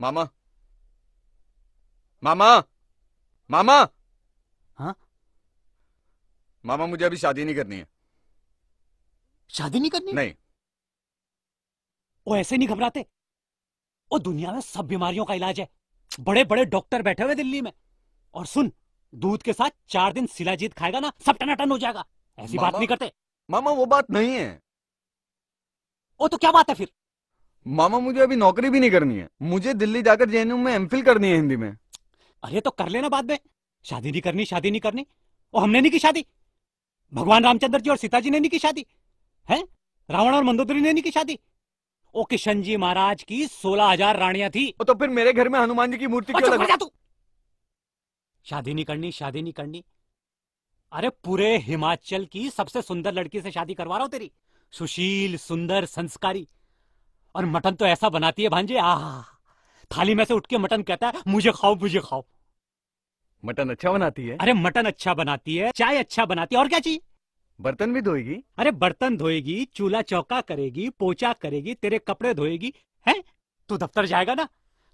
मामा। मामा। मामा। हाँ? मामा मुझे अभी शादी नहीं करनी है। शादी नहीं करनी? नहीं। वो ऐसे नहीं घबराते। वो दुनिया में सब बीमारियों का इलाज है। बड़े बड़े डॉक्टर बैठे हुए दिल्ली में। और सुन दूध के साथ चार दिन शिलाजीत खाएगा ना सब टनाटन हो जाएगा। ऐसी बात नहीं करते। मामा वो बात नहीं है। वो तो क्या बात है फिर? मामा मुझे अभी नौकरी भी नहीं करनी है। मुझे दिल्ली जाकर जेएनयू में एमफिल करनी है हिंदी में। अरे तो कर लेना बाद में। शादी नहीं करनी शादी नहीं करनी। वो हमने नहीं की शादी। भगवान रामचंद्र जी और सीता जी ने नहीं की शादी। है? रावण और मंदोदरी ने नहीं की शादी। ओ किशन जी महाराज की सोलह हज़ार रानियाँ थी। तो फिर मेरे घर में हनुमान जी की मूर्ति क्यों चुप लगा? तू। शादी नहीं करनी शादी नहीं करनी। अरे पूरे हिमाचल की सबसे सुंदर लड़की से शादी करवा रहा हूँ तेरी। सुशील सुंदर संस्कारी। और मटन तो ऐसा बनाती है भांजे आह थाली में से उठ के मटन कहता है मुझे खाओ मुझे खाओ। मटन अच्छा बनाती है? अरे मटन अच्छा बनाती है चाय अच्छा बनाती है और क्या चाहिए बर्तन भी धोएगी? अरे बर्तन धोएगी चूल्हा चौका करेगी पोचा करेगी तेरे कपड़े धोएगी हैं? तू दफ्तर जाएगा ना?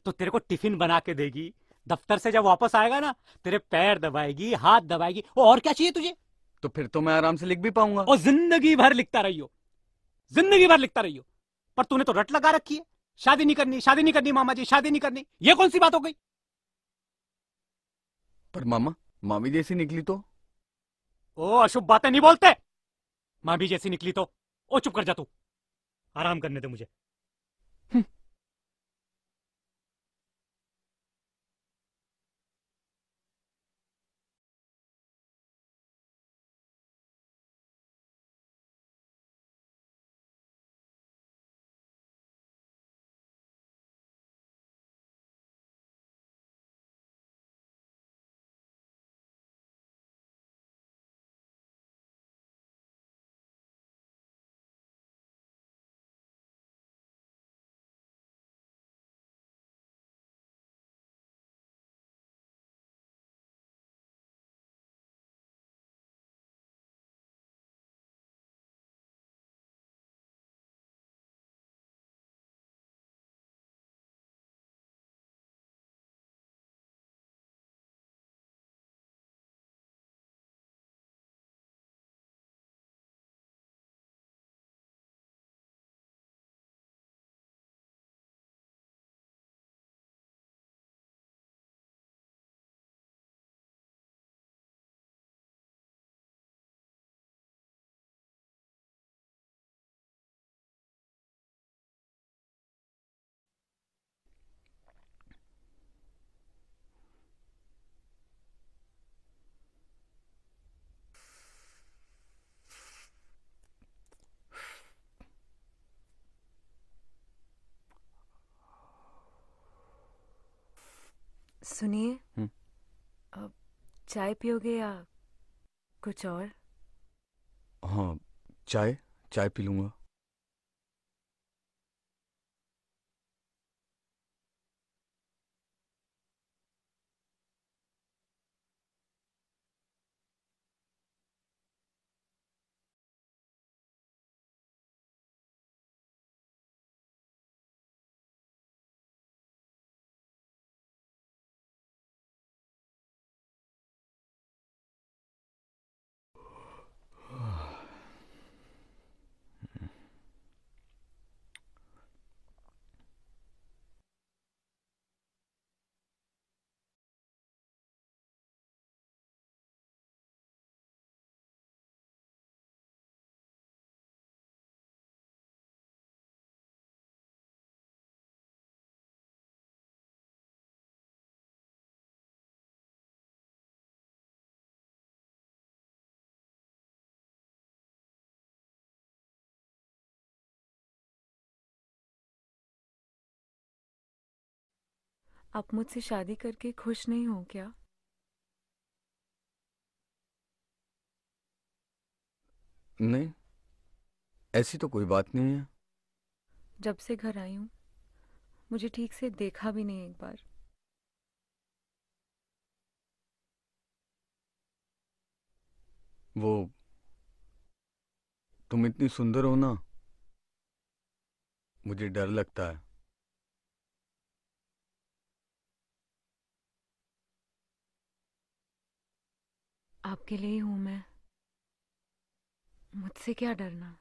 तो तेरे को टिफ़िन बना के देगी। दफ्तर से जब वापस आएगा ना तेरे पैर दबाएगी हाथ दबाएगी वो और क्या चाहिए तुझे? तो फिर तो मैं आराम से लिख भी पाऊँगा। और ज़िंदगी भर लिखता रहियो। ज़िंदगी भर लिखता रहियो। पर तूने तो रट लगा रखी है। शादी नहीं करनी शादी नहीं करनी मामा जी शादी नहीं करनी। ये कौन सी बात हो गई? पर मामा मामी जैसी निकली तो? ओ अशुभ बातें नहीं बोलते। मामी जैसी निकली तो? ओ चुप कर जा तू। आराम करने दे मुझे। सुनिए। हम्म। अब चाय पियोगे या कुछ और? हाँ चाय चाय पी लूँगा। आप मुझसे शादी करके खुश नहीं हो क्या? नहीं ऐसी तो कोई बात नहीं है। जब से घर आई हूँ मुझे ठीक से देखा भी नहीं एक बार। वो तुम इतनी सुंदर हो ना मुझे डर लगता है। आपके लिए ही हूँ मैं। मुझसे क्या डरना?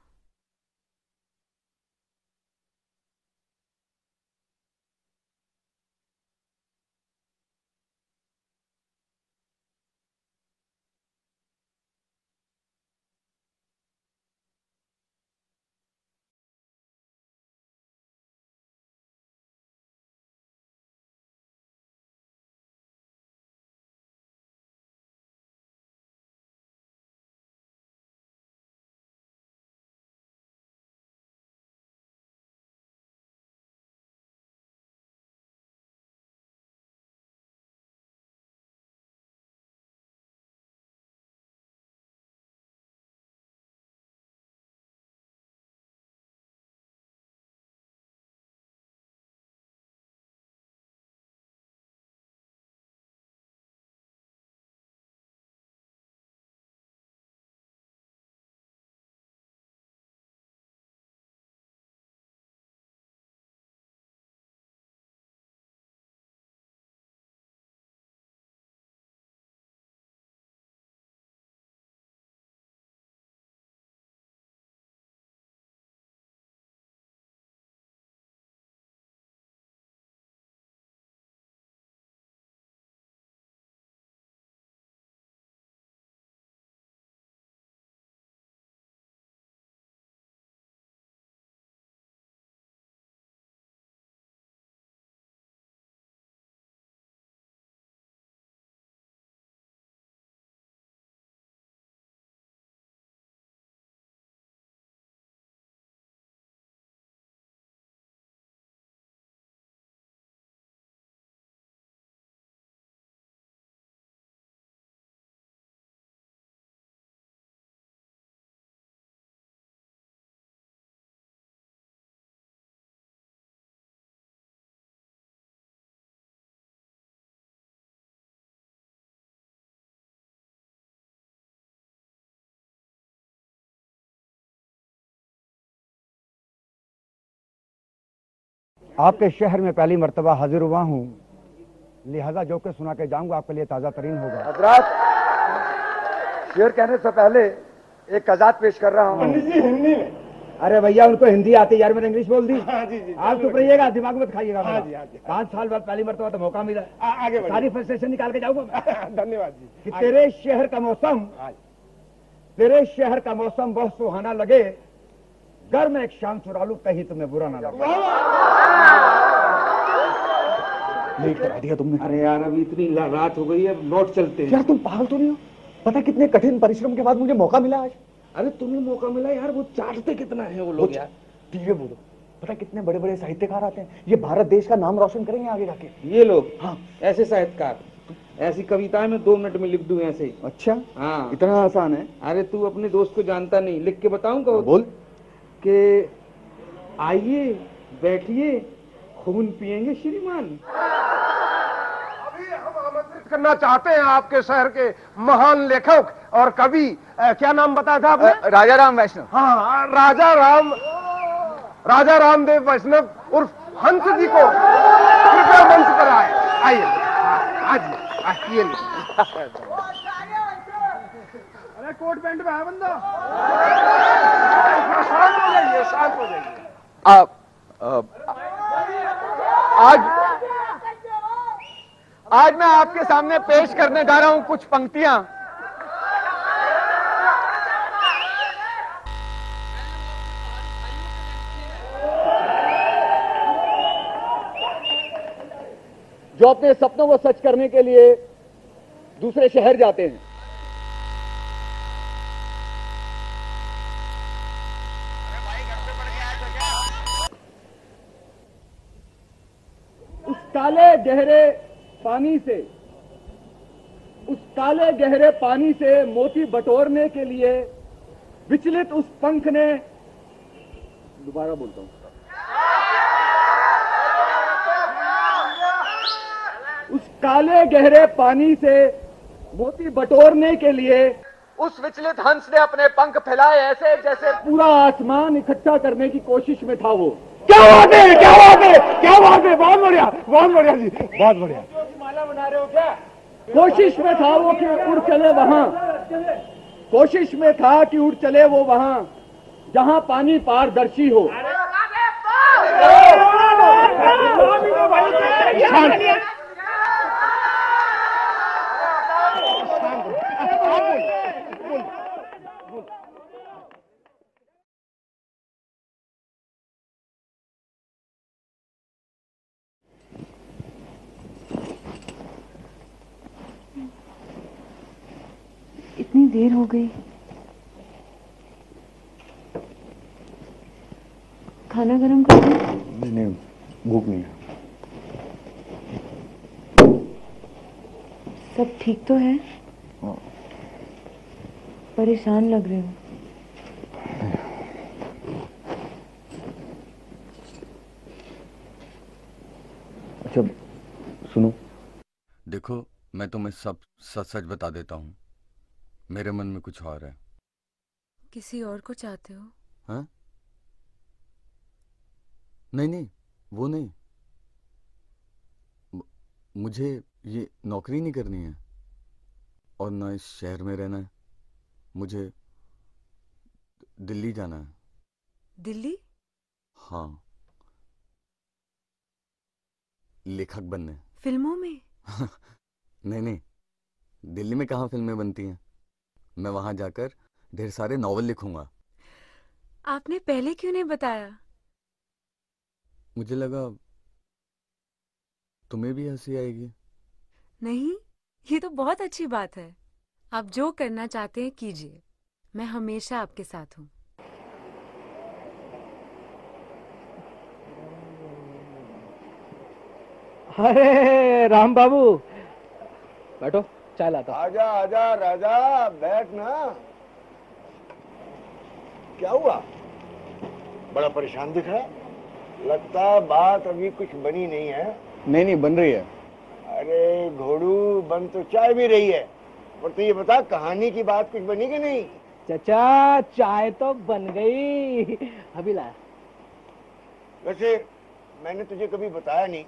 आपके शहर में पहली मरतबा हाजिर हुआ हूँ। लिहाजा जो के सुना के जाऊँगा आपके लिए ताज़ा तरीन होगा। हजरात शेर कहने से पहले एक कजात पेश कर रहा हूँ। अरे भैया उनको हिंदी आती यार मैंने इंग्लिश बोल दी हाँ जी जी आप चुप रहिएगा दिमाग मत खाइएगा हाँ। जी, हाँ जी। पाँच साल बाद पहली मर्तबा तो मौका मिला। आ- आगे सारी फ्रस्ट्रेशन निकाल के जाऊँगा धन्यवाद जी। कि तेरे शहर का मौसम हाँ। तेरे शहर का मौसम बहुत सुहाना लगे घर में एक शाम चुरा लू कहीं तुम्हें बुरा ना लगे। नहीं करा दिया तुमने। अरे यार अभी इतनी रात हो गई है अब लौट चलते हैं। यार तुम पागल तो नहीं हो? पता कितने कठिन परिश्रम के बाद मुझे मौका मिला आज? अरे तुम्हें मौका मिला यार वो चाटते कितना है वो लोग यार। धीरे बोलो। पता कितने बड़े बड़े साहित्यकार आते हैं? ये भारत देश का नाम रोशन करेंगे आगे जाके। ये लोग? हाँ। ऐसे साहित्यकार। ऐसी कविताएँ मैं दो मिनट में लिख दूँ ऐसे अच्छा? हाँ। इतना आसान है? अरे तू अपने दोस्त को जानता नहीं लिख के बताऊँ कहो? बोल। कि आइए बैठिए खून पिएँगे श्रीमान। करना चाहते हैं आपके शहर के महान लेखक और कवि क्या नाम बताया था आपने? राजा राम वैष्णव। हाँ राजा राम राजा रामदेव वैष्णव उर्फ़ हंस जी को कृपया मंच पर आए। आइए हाँ, आइए। कोट पैंट में है बंदा? शांत हो जाइए शांत हो जाइए आप आज आज मैं आपके सामने पेश करने जा रहा हूँ कुछ पंक्तियाँ। जो अपने सपनों को सच करने के लिए दूसरे शहर जाते हैं। काले गहरे पानी से, उस काले गहरे पानी से मोती बटोरने के लिए विचलित उस पंख ने दोबारा बोलता हूँ। उस काले गहरे पानी से मोती बटोरने के लिए उस विचलित हंस ने अपने पंख फैलाए ऐसे जैसे पूरा आसमान इकट्ठा करने की कोशिश में था वो। क्या बात है क्या बात है क्या बात है बहुत बढ़िया बहुत बढ़िया जी बहुत बढ़िया माला बना रहे हो क्या कोशिश में था वो कि उड़ चले वहाँ कोशिश में था कि उड़ चले वो वहाँ जहाँ पानी पारदर्शी हो देर हो गई। खाना गरम कर नहीं नहीं भूख नहीं है। सब ठीक तो है? हाँ। परेशान लग रहे हो? अच्छा सुनो। देखो मैं तुम्हें सब सच सच बता देता हूँ। मेरे मन में कुछ और है। किसी और को चाहते हो? हाँ? नहीं नहीं वो नहीं। मुझे ये नौकरी नहीं करनी है। और ना इस शहर में रहना है। मुझे दिल्ली जाना है। दिल्ली? हाँ। लेखक बनने। फ़िल्मों में? नहीं नहीं। दिल्ली में कहाँ फ़िल्में बनती हैं? मैं वहाँ जाकर ढेर सारे नॉवल लिखूँगा। आपने पहले क्यों नहीं बताया? मुझे लगा तुम्हें भी हँसी आएगी। नहीं ये तो बहुत अच्छी बात है। आप जो करना चाहते हैं कीजिए। मैं हमेशा आपके साथ हूँ। अरे राम बाबू। बैठो। चाय लाता। आजा आजा राजा बैठ ना। क्या हुआ? बड़ा परेशान दिख रहा है। लगता बात अभी कुछ बनी नहीं है। नहीं नहीं बन रही है। अरे घोड़ू बन तो चाय भी रही है। और तू ये बता कहानी की बात कुछ बनी कि नहीं? चचा चाय तो बन गई। अभी लाया। वैसे मैंने तुझे कभी बताया नहीं।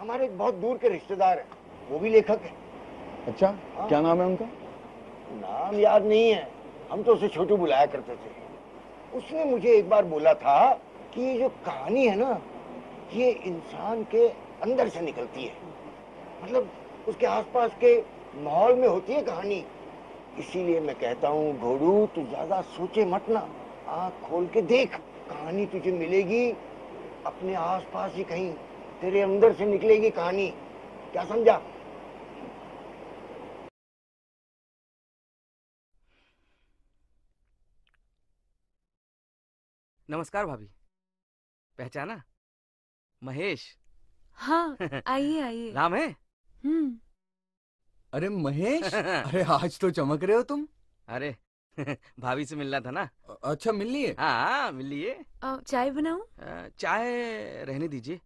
हमारे एक बहुत दूर के रिश्तेदार हैं। वो भी लेखक हैं। अच्छा हाँ। क्या नाम है उनका? नाम याद नहीं है। हम तो उसे छोटू बुलाया करते थे। उसने मुझे एक बार बोला था कि ये जो कहानी है ना, ये इंसान के अंदर से निकलती है। मतलब उसके आसपास के माहौल में होती है कहानी। इसीलिए मैं कहता हूँ, घोड़ू, तू ज़्यादा सोचे मत ना। आँख खोल के देख, कहानी तुझे मिलेगी। अपने आसपास ही कहीं तेरे अंदर से निकलेगी कहानी। क्या समझा? नमस्कार भाभी। पहचाना? महेश। हाँ आइए आइए। राम है? हम्म। अरे महेश अरे आज तो चमक रहे हो तुम। अरे भाभी से मिलना था ना? अच्छा मिल लिए? हाँ मिल लिए। चाय बनाऊँ? चाय रहने दीजिए।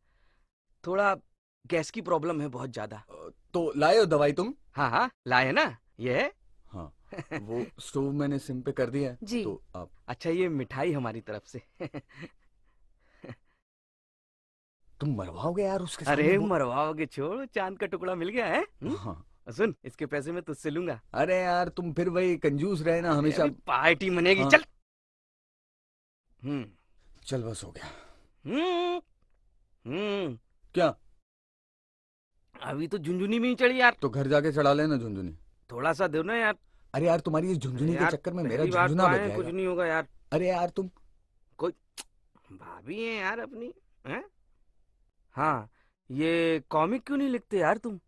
थोड़ा गैस की प्रॉब्लम है बहुत ज़्यादा। तो लाए हो दवाई तुम? हाँ हाँ लाए ना? ये है हाँ? वो स्टोव मैंने सिम पे कर दिया है जी। तो आप अच्छा ये मिठाई हमारी तरफ़ से। तुम मरवाओगे यार उसके अरे मरवाओगे छोड़ चाँद का टुकड़ा मिल गया है? हम्म? हाँ। सुन इसके पैसे मैं तुझसे लूँगा। अरे यार तुम फिर वही कंजूस रहे ना हमेशा। पार्टी मनेगी हाँ। चल। हम्म। चल बस हो गया। हम्म। हम्म। क्या? अभी तो झुंझुनी में ही चढ़ी यार। तो घर जाके चढ़ा लेना झुंझुनी। थोड़ा सा दो ना यार। अरे यार तुम्हारी इस झुंझुनी के चक्कर में मेरा झुंझुना तो बच कुछ नहीं होगा यार। अरे यार तुम कोई भाभी है यार अपनी हैं? हाँ ये कॉमिक क्यों नहीं लिखते यार तुम?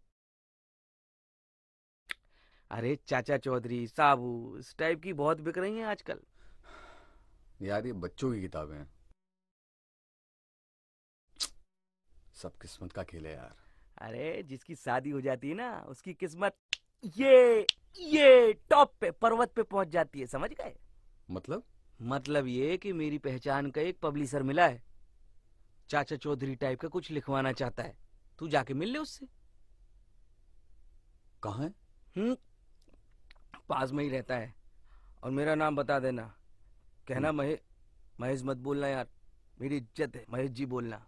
अरे चाचा चौधरी साबू इस टाइप की बहुत बिक रही हैं आजकल। यार ये बच्चों की किताबें हैं। सब किस्मत का खेल है यार। अरे जिसकी शादी हो जाती है ना उसकी किस्मत। ये ये टॉप पे पर्वत पे पहुँच जाती है समझ गए? मतलब? मतलब ये कि मेरी पहचान का एक पब्लिशर मिला है। चाचा चौधरी टाइप का कुछ लिखवाना चाहता है। तू जाके मिल ले उससे। कहा है? हम्म? पास में ही रहता है। और मेरा नाम बता देना। कहना महे महेश मत बोलना यार। मेरी इज़्ज़त है महेश जी बोलना।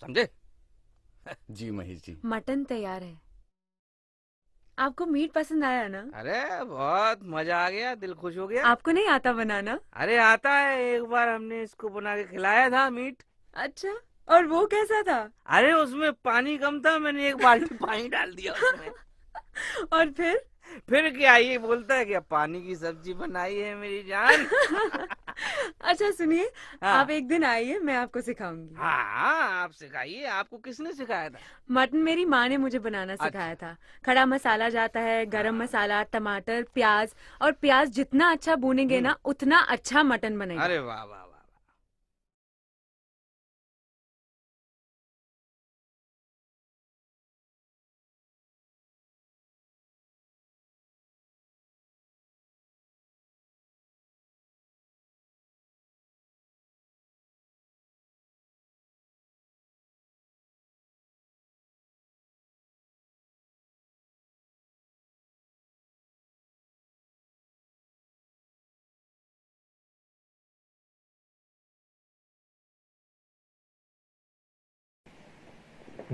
समझे? जी महेश जी। मटन तैयार है। आपको मीट पसंद आया ना? अरे बहुत मज़ा आ गया दिल खुश हो गया। आपको नहीं आता बनाना? अरे आता है एक बार हमने इसको बना के खिलाया था मीट। अच्छा और वो कैसा था? अरे उसमें पानी कम था मैंने एक बाल्टी पानी डाल दिया उसमें। और फिर? फिर क्या ये बोलता है क्या पानी की सब्ज़ी बनाई है मेरी जान अच्छा सुनिए हाँ। आप एक दिन आइए मैं आपको सिखाऊँगी हाँ आप सिखाइए आपको किसने सिखाया था मटन मेरी माँ ने मुझे बनाना अच्छा। सिखाया था खड़ा मसाला जाता है गरम हाँ। मसाला टमाटर प्याज और प्याज जितना अच्छा बुनेंगे ना उतना अच्छा मटन बनेगा हम्म। अरे वाह वाह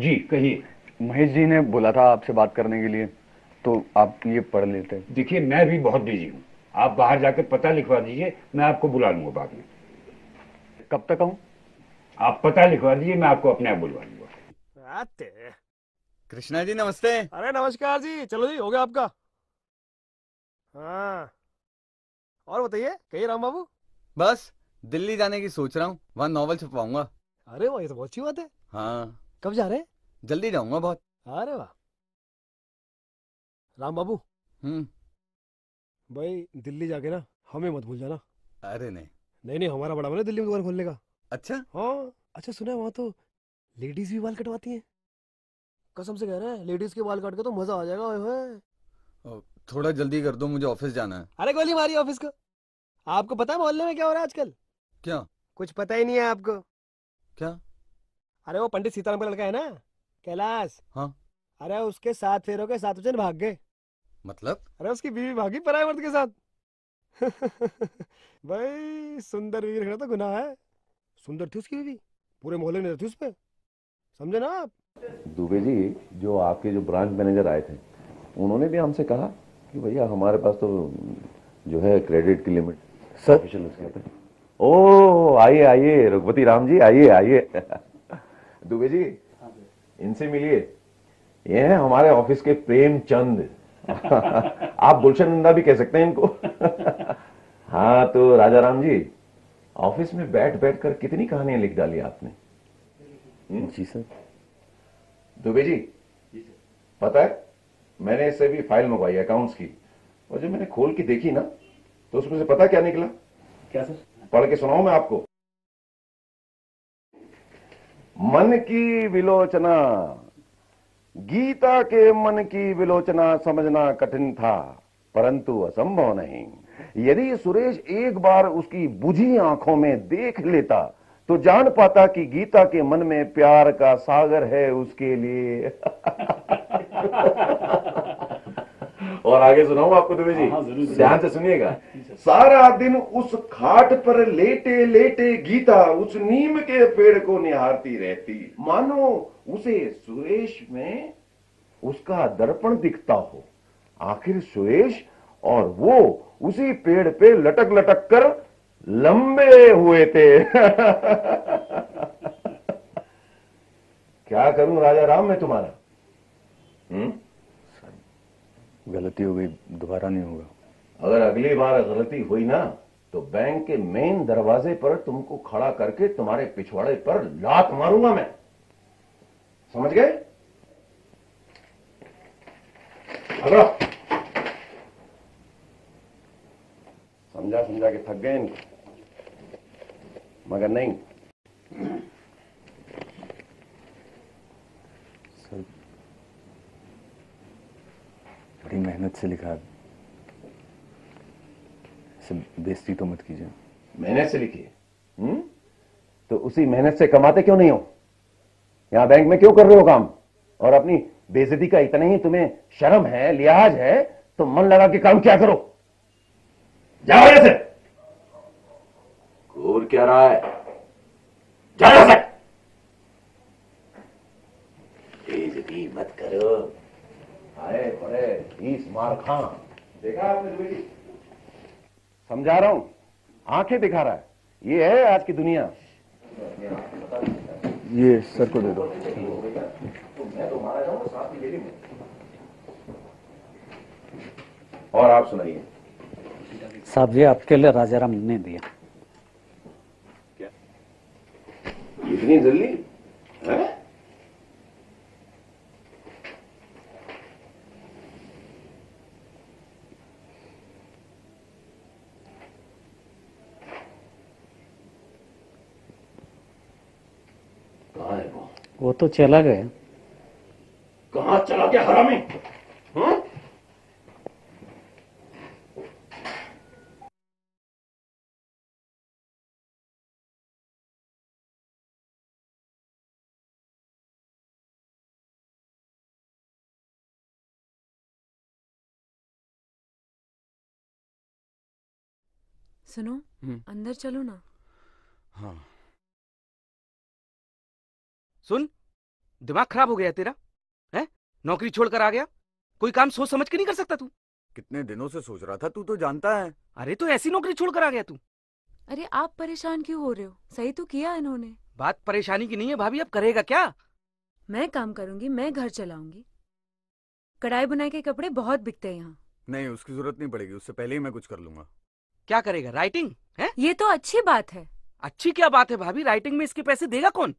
जी कहिए। महेश जी ने बोला था आपसे बात करने के लिए तो आप ये पढ़ लेते हैं। देखिए मैं भी बहुत बिज़ी हूँ। आप बाहर जाकर पता लिखवा दीजिए मैं आपको बुला लूँगा बाद में। कब तक आऊँ? आप पता लिखवा दीजिए मैं आपको अपने आप बुलवा लूँगा। कृष्णा जी नमस्ते। अरे नमस्कार जी। चलो जी हो गया आपका। हाँ। और बताइए कहिए राम बाबू। बस दिल्ली जाने की सोच रहा हूँ। वहाँ नॉवल छपवाऊँगा। अरे वो ये तो बहुत अच्छी बात है। हाँ। कब जा रहे हैं? जल्दी जाऊँगा बहुत। अरे वाह। राम बाबू। हम्म। भाई दिल्ली जाके ना हमें मत भूल जाना। अरे नहीं। नहीं नहीं हमारा बड़ा है दिल्ली में दुकान खोलने का। अच्छा? हाँ अच्छा सुना है वहाँ तो लेडीज़ भी बाल कटवाती हैं। कसम से कह रहे हैं लेडीज़ के बाल काट के तो मज़ा आ जाएगा ओए थोड़ा जल्दी कर दो मुझे ऑफ़िस जाना है। अरे गोली मारी ऑफ़िस को। आपको पता है मोहल्ले में क्या हो रहा है आजकल? क्या? कुछ पता ही नहीं है आपको। क्या? अरे वो पंडित सीताराम का लड़का है ना? कैलाश। हाँ। अरे उसके सात फेरों के सात वचन भाग गए। मतलब? अरे उसकी बीवी भागी पराये मर्द के साथ। भाई सुंदर बीवी रखना तो गुनाह है। सुंदर थी उसकी बीवी। पूरे मोहल्ले में रहती उस पे। समझे ना आप? दुबे जी जो आपके जो ब्रांच मैनेजर आए थे उन्होंने भी हमसे कहा कि भैया हमारे पास तो जो है क्रेडिट की लिमिट सर। ऑफिशियल उसके ऊपर। ओ आइए आइए रघुपति राम जी आइए आइए। दुबे जी इनसे मिलिए। ये हैं हमारे ऑफ़िस के प्रेमचंद। आप गुलशन नंदा भी कह सकते हैं इनको। हाँ तो राजा राम जी ऑफ़िस में बैठ बैठ कर कितनी कहानियाँ लिख डाली आपने? हम्म? जी सर। दुबे जी पता है मैंने इससे भी फ़ाइल मंगवाई अकाउंट्स की। और जब मैंने खोल के देखी ना तो उसमें से पता क्या निकला? क्या सर? पढ़ के सुनाऊ मैं आपको? मन की विलोचना। गीता के मन की विलोचना समझना कठिन था, परंतु असंभव नहीं। यदि सुरेश एक बार उसकी बुझी आँखों में देख लेता तो जान पाता कि गीता के मन में प्यार का सागर है उसके लिए। और आगे सुनाऊं आपको दुबे जी? हाँ, ज़रूर। ध्यान से सुनिएगा। सारा दिन उस खाट पर लेटे लेटे गीता उस नीम के पेड़ को निहारती रहती। मानो उसे सुरेश में उसका दर्पण दिखता हो। आखिर सुरेश और वो उसी पेड़ पे लटक लटक कर लंबे हुए थे। क्या करूँ राजा राम मैं तुम्हारा? हम्म? गलती हो गई, दोबारा नहीं होगा। अगर अगली बार गलती हुई ना तो बैंक के मेन दरवाजे पर तुमको खड़ा करके तुम्हारे पिछवाड़े पर लात मारूँगा मैं। समझ गए? पकड़ो समझा समझा के थक गए मगर नहीं सर बड़ी मेहनत से लिखा है। बेइज्जती तो मत कीजिए। मेहनत से लिखिए हम्म? तो उसी मेहनत से कमाते क्यों नहीं हो? यहाँ बैंक में क्यों कर रहे हो काम? और अपनी बेजती का इतना ही तुम्हें शर्म है लिहाज है तो मन लगा के काम क्या करो? जाओ यहाँ से। घूर क्या रहा है? जाओ यहाँ से। बेइज्जती मत करो। आए बड़े इस मार खां। देखा आपने दुबे समझा रहा हूँ? आँखें दिखा रहा है। ये है आज की दुनिया। ये सर को दे दो। मैं तो ले और आप सुनाइए। साहब ये आपके लिए राजा राम ने दिया। क्या? इतनी जल्दी? हैं? कहाँ है वो तो चला गया कहा चला गया हरामी हाँ? सुनो हम्म। अंदर चलो ना हाँ सुन दिमाग खराब हो गया तेरा है? नौकरी छोड़कर आ गया? कोई काम सोच समझ के नहीं कर सकता तू? कितने दिनों से सोच रहा था तू तो जानता है। अरे तो ऐसी नौकरी छोड़कर आ गया तू। अरे आप परेशान क्यों हो रहे हो? सही तो किया इन्होंने। बात परेशानी की नहीं है भाभी अब करेगा क्या? मैं काम करूँगी मैं घर चलाऊँगी। कढ़ाई बुनाई के कपड़े बहुत बिकते हैं यहाँ। नहीं उसकी ज़रूरत नहीं पड़ेगी उससे पहले ही मैं कुछ कर लूँगा। क्या करेगा? राइटिंग है? ये तो अच्छी बात है। अच्छी क्या बात है भाभी? राइटिंग में इसके पैसे देगा कौन?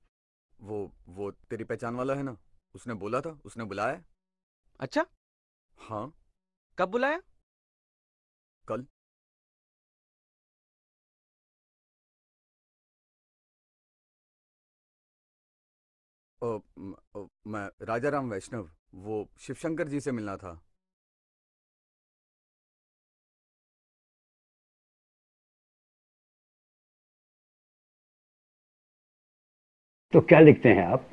वो वो तेरी पहचान वाला है ना? उसने बोला था? उसने बुलाया? अच्छा। हाँ। कब बुलाया? कल। ओ, म- ओ, मैं राजा राम वैष्णव वो शिवशंकर जी से मिलना था। तो क्या लिखते हैं आप?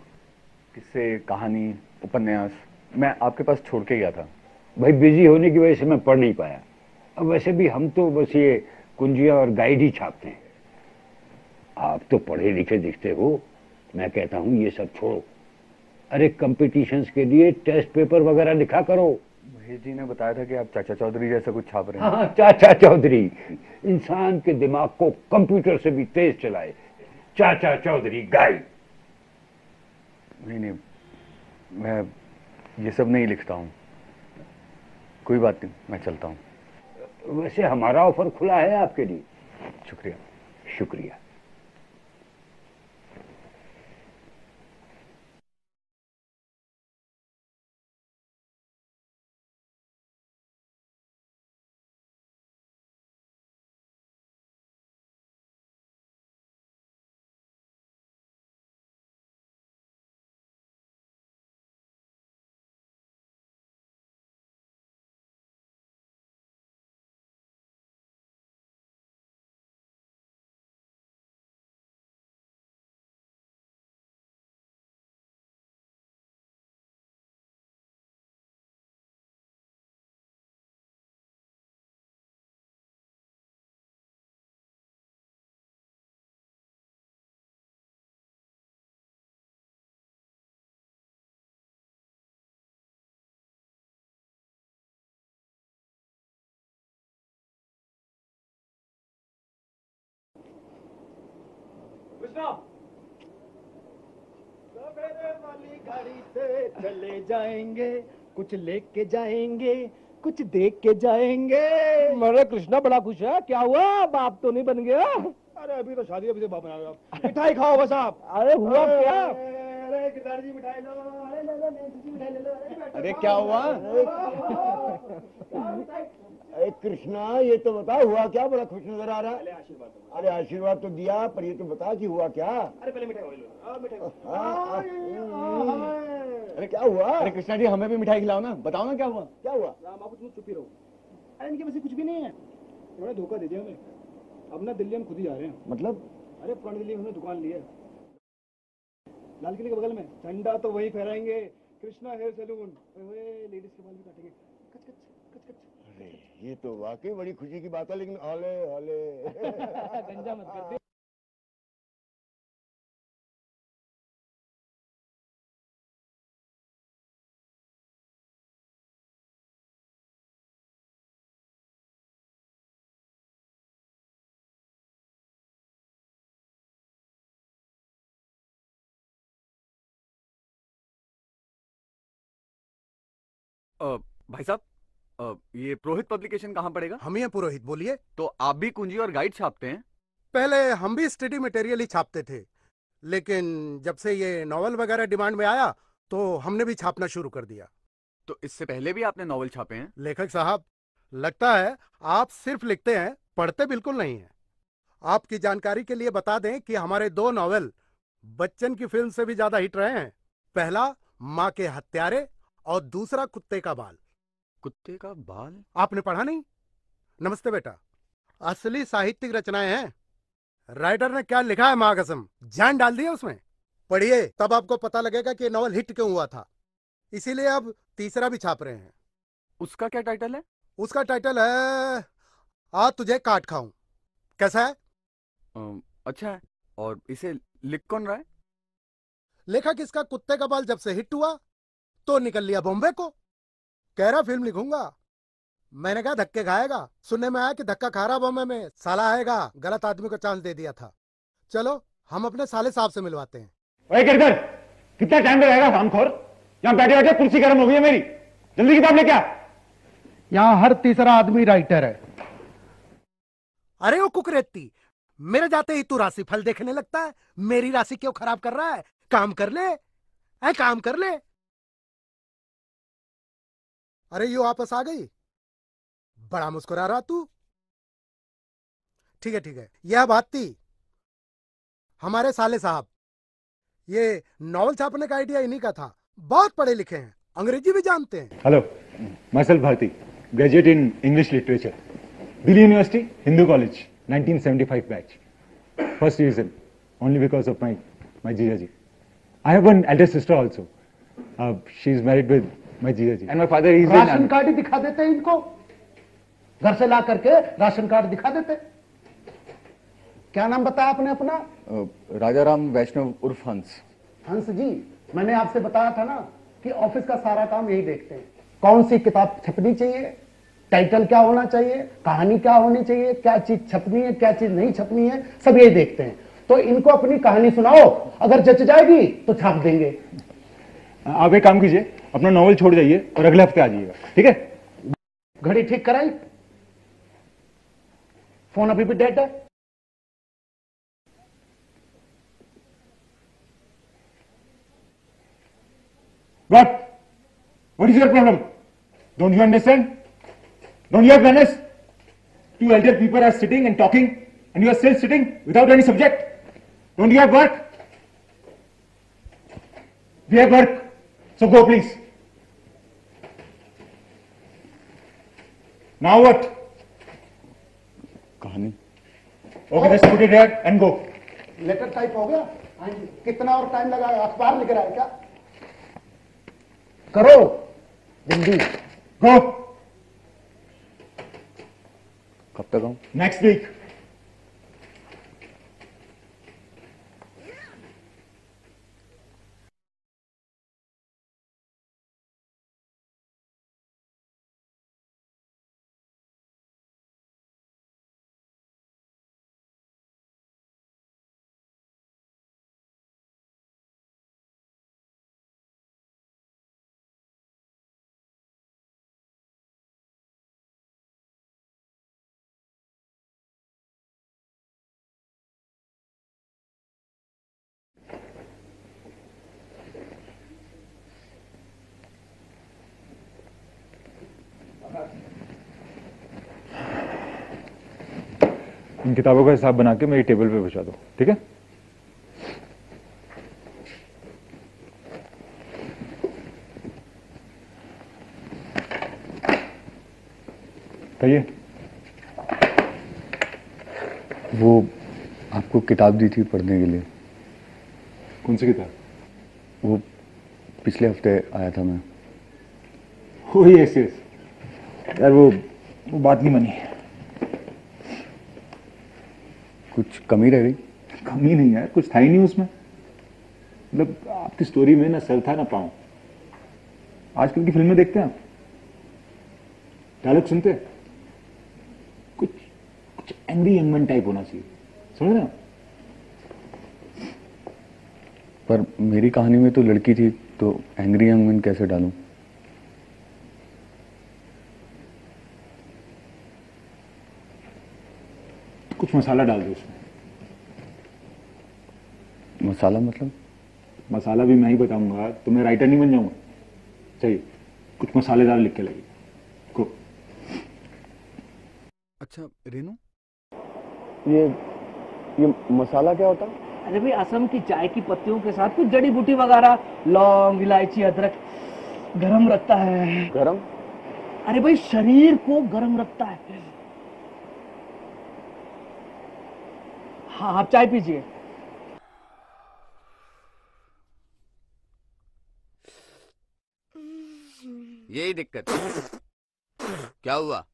किससे कहानी उपन्यास मैं आपके पास छोड़ के गया था। भाई बिज़ी होने की वजह से मैं पढ़ नहीं पाया। अब वैसे भी हम तो बस ये कुंजिया और गाइड ही छापते हैं। आप तो पढ़े लिखे दिखते हो। मैं कहता हूँ ये सब छोड़ो। अरे कंपटीशंस के लिए टेस्ट पेपर वगैरह लिखा करो। महेश जी ने बताया था कि आप चाचा चौधरी जैसा कुछ छाप रहे हैं। हाँ चाचा चौधरी। इंसान के दिमाग को कंप्यूटर से भी तेज चलाए। चाचा चौधरी गाइड नहीं नहीं, मैं ये सब नहीं लिखता हूँ। कोई बात नहीं, मैं चलता हूँ। वैसे हमारा ऑफ़र खुला है आपके लिए। शुक्रिया शुक्रिया। कृष्णा सवेरे वाली गाड़ी से चले जाएँगे कुछ लेके जाएँगे कुछ देख के जाएँगे। मेरा कृष्णा बड़ा खुश है। क्या हुआ? बाप तो नहीं बन गया। अरे अभी तो शादी अभी से बाप बना रहे मिठाई खाओ बस आप। अरे हुआ क्या? अरे गिरधारी जी मिठाई लो। अरे ले लो मिठाई ले लो। अरे अरे क्या हुआ? अरे कृष्णा ये तो बता हुआ क्या? बड़ा खुश नज़र आ रहा है। अरे आशीर्वाद तो दिया पर ये तो बता कि हुआ क्या? अरे पहले मिठाई मिठाई हाँ, हाँ। अरे क्या हुआ? अरे कृष्णा जी हमें भी मिठाई खिलाओ ना। बताओ ना क्या हुआ? क्या हुआ? राम बाबू तुम चुप रहो। अरे इनके वैसे कुछ भी नहीं है। उन्होंने धोखा दे दिया हमें अब ना दिल्ली हम खुद ही जा रहे हैं। मतलब? अरे पुरानी दिल्ली में दुकान ली है। लाल किले के बगल में। झंडा तो वही फहराएँगे। Krishna hair salon. लेडीज़ के बाल भी काटेंगे। कच कच कच कच। अरे। ये तो वाकई बड़ी खुशी की बात है लेकिन हले हले। गंजा मत कर दे भाई साहब ये पुरोहित पब्लिकेशन कहाँ पड़ेगा? हम ही हैं पुरोहित बोलिए। तो आप भी कुंजी और गाइड छापते हैं? पहले हम भी स्टडी मटेरियल ही छापते थे। लेकिन जब से ये नॉवल वगैरह डिमांड में आया तो हमने भी छापना शुरू कर दिया। तो इससे पहले भी आपने नॉवल छापे हैं? लेखक साहब लगता है आप सिर्फ़ लिखते हैं पढ़ते बिल्कुल नहीं हैं। आपकी जानकारी के लिए बता दें कि हमारे दो नॉवेल बच्चन की फ़िल्म से भी ज़्यादा हिट रहे हैं। पहला माँ के हत्यारे और दूसरा कुत्ते का बाल। कुत्ते का बाल? आपने पढ़ा नहीं? नमस्ते बेटा। असली साहित्यिक रचनाएँ हैं। राइटर ने क्या लिखा है माँ कसम जान डाल दिया उसमें। पढ़िए तब आपको पता लगेगा कि नॉवल हिट क्यों हुआ था। इसीलिए अब तीसरा भी छाप रहे हैं। उसका क्या टाइटल है? उसका टाइटल है आज तुझे काट खाऊं। कैसा है? अच्छा है। और इसे लिख कौन रहा है? लेखक इसका कुत्ते का बाल जब से हिट हुआ तो निकल लिया बॉम्बे को। कह रहा फ़िल्म लिखूँगा। मैंने कहा धक्के खाएगा? सुनने में आया कि धक्का खा रहा बॉम्बे में साला आएगा। गलत आदमी को चांस दे दिया था। चलो हम अपने साले साहब से मिलवाते हैं। गिरधर कितना टाइम रहेगा रामखोर यहाँ बैठे बैठे कुर्सी गर्म हो गई है मेरी। जल्दी किताब लेके आ। यहाँ हर तीसरा आदमी राइटर है। अरे वो कुकरेती मेरे जाते ही तू राशि फल देखने लगता है। मेरी राशि क्यों खराब कर रहा है? काम कर ले। ऐ काम कर ले। अरे यू वापस आ गई। बड़ा मुस्कुरा रहा तू। ठीक है ठीक है। यह बात थी। हमारे साले साहब ये नॉवल छापने का आइडिया इन्हीं का था। बहुत पढ़े लिखे हैं अंग्रेज़ी भी जानते हैं। Hello myself Bharti graduate in English literature Delhi university Hindu college 1975 batch. First division only because of my my जीजा ji I one elder sister also. Uh, she is married with my जीजाजी and my father is ration card ही दिखा देते हैं इनको। घर से ला करके ration card दिखा देते। क्या नाम बताया आपने अपना? राजा राम वैष्णव उर्फ़ हंस। हंस जी मैंने आपसे बताया था ना कि ऑफ़िस का सारा काम यही देखते हैं। कौन सी किताब छपनी चाहिए? टाइटल क्या होना चाहिए? कहानी क्या होनी चाहिए? क्या चीज़ छपनी है क्या चीज़ नहीं छपनी है? सब यही देखते हैं। तो इनको अपनी कहानी सुनाओ। अगर जच जाएगी तो छाप देंगे। आप एक काम कीजिए। अपना नॉवल छोड़ जाइए और अगले हफ़्ते आ जाइएगा। ठीक है? घड़ी ठीक कराई? फ़ोन अभी भी डेट है? What what is your problem don't you understand don't you have manners to elder people are sitting and talking and you are still sitting without any subject don't you have work we have work So go, please. Now what? कहानी Okay, just put it here and go. Letter type हो गया हाँ जी कितना और time लगा अखबार लिख रहा है क्या करो जल्दी Go. कब तक आऊँ Next week. इन किताबों का हिसाब बना के मेरी टेबल पे पहुँचा दो ठीक है? कहिए वो आपको किताब दी थी पढ़ने के लिए। कौन सी किताब? वो पिछले हफ़्ते आया था मैं। यस यस यार वो वो बात नहीं बनी कुछ कमी रह गई। कमी नहीं यार, कुछ था ही नहीं उसमें। मतलब आपकी स्टोरी में ना सर था ना पाँव। आजकल की फ़िल्में देखते हैं आप। डायलॉग सुनते हैं। कुछ कुछ एंग्री यंगमैन टाइप होना चाहिए। समझ रहे? पर मेरी कहानी में तो लड़की थी तो एंग्री यंग मैन कैसे डालूं? कुछ मसाला डाल दो उसमें। मसाला मतलब? मसाला भी मैं ही बताऊँगा। तो मैं राइटर नहीं बन जाऊँगा? चाहिए कुछ मसालेदार लिख के लगी को अच्छा रेनू? ये ये मसाला क्या होता? है अरे भाई असम की चाय की पत्तियों के साथ कुछ जड़ी बूटी वगैरह लौंग इलायची अदरक गरम रखता है। गरम? अरे भाई शरीर को गरम रखता है। हाँ आप चाय पीजिए। यही दिक्कत क्या हुआ?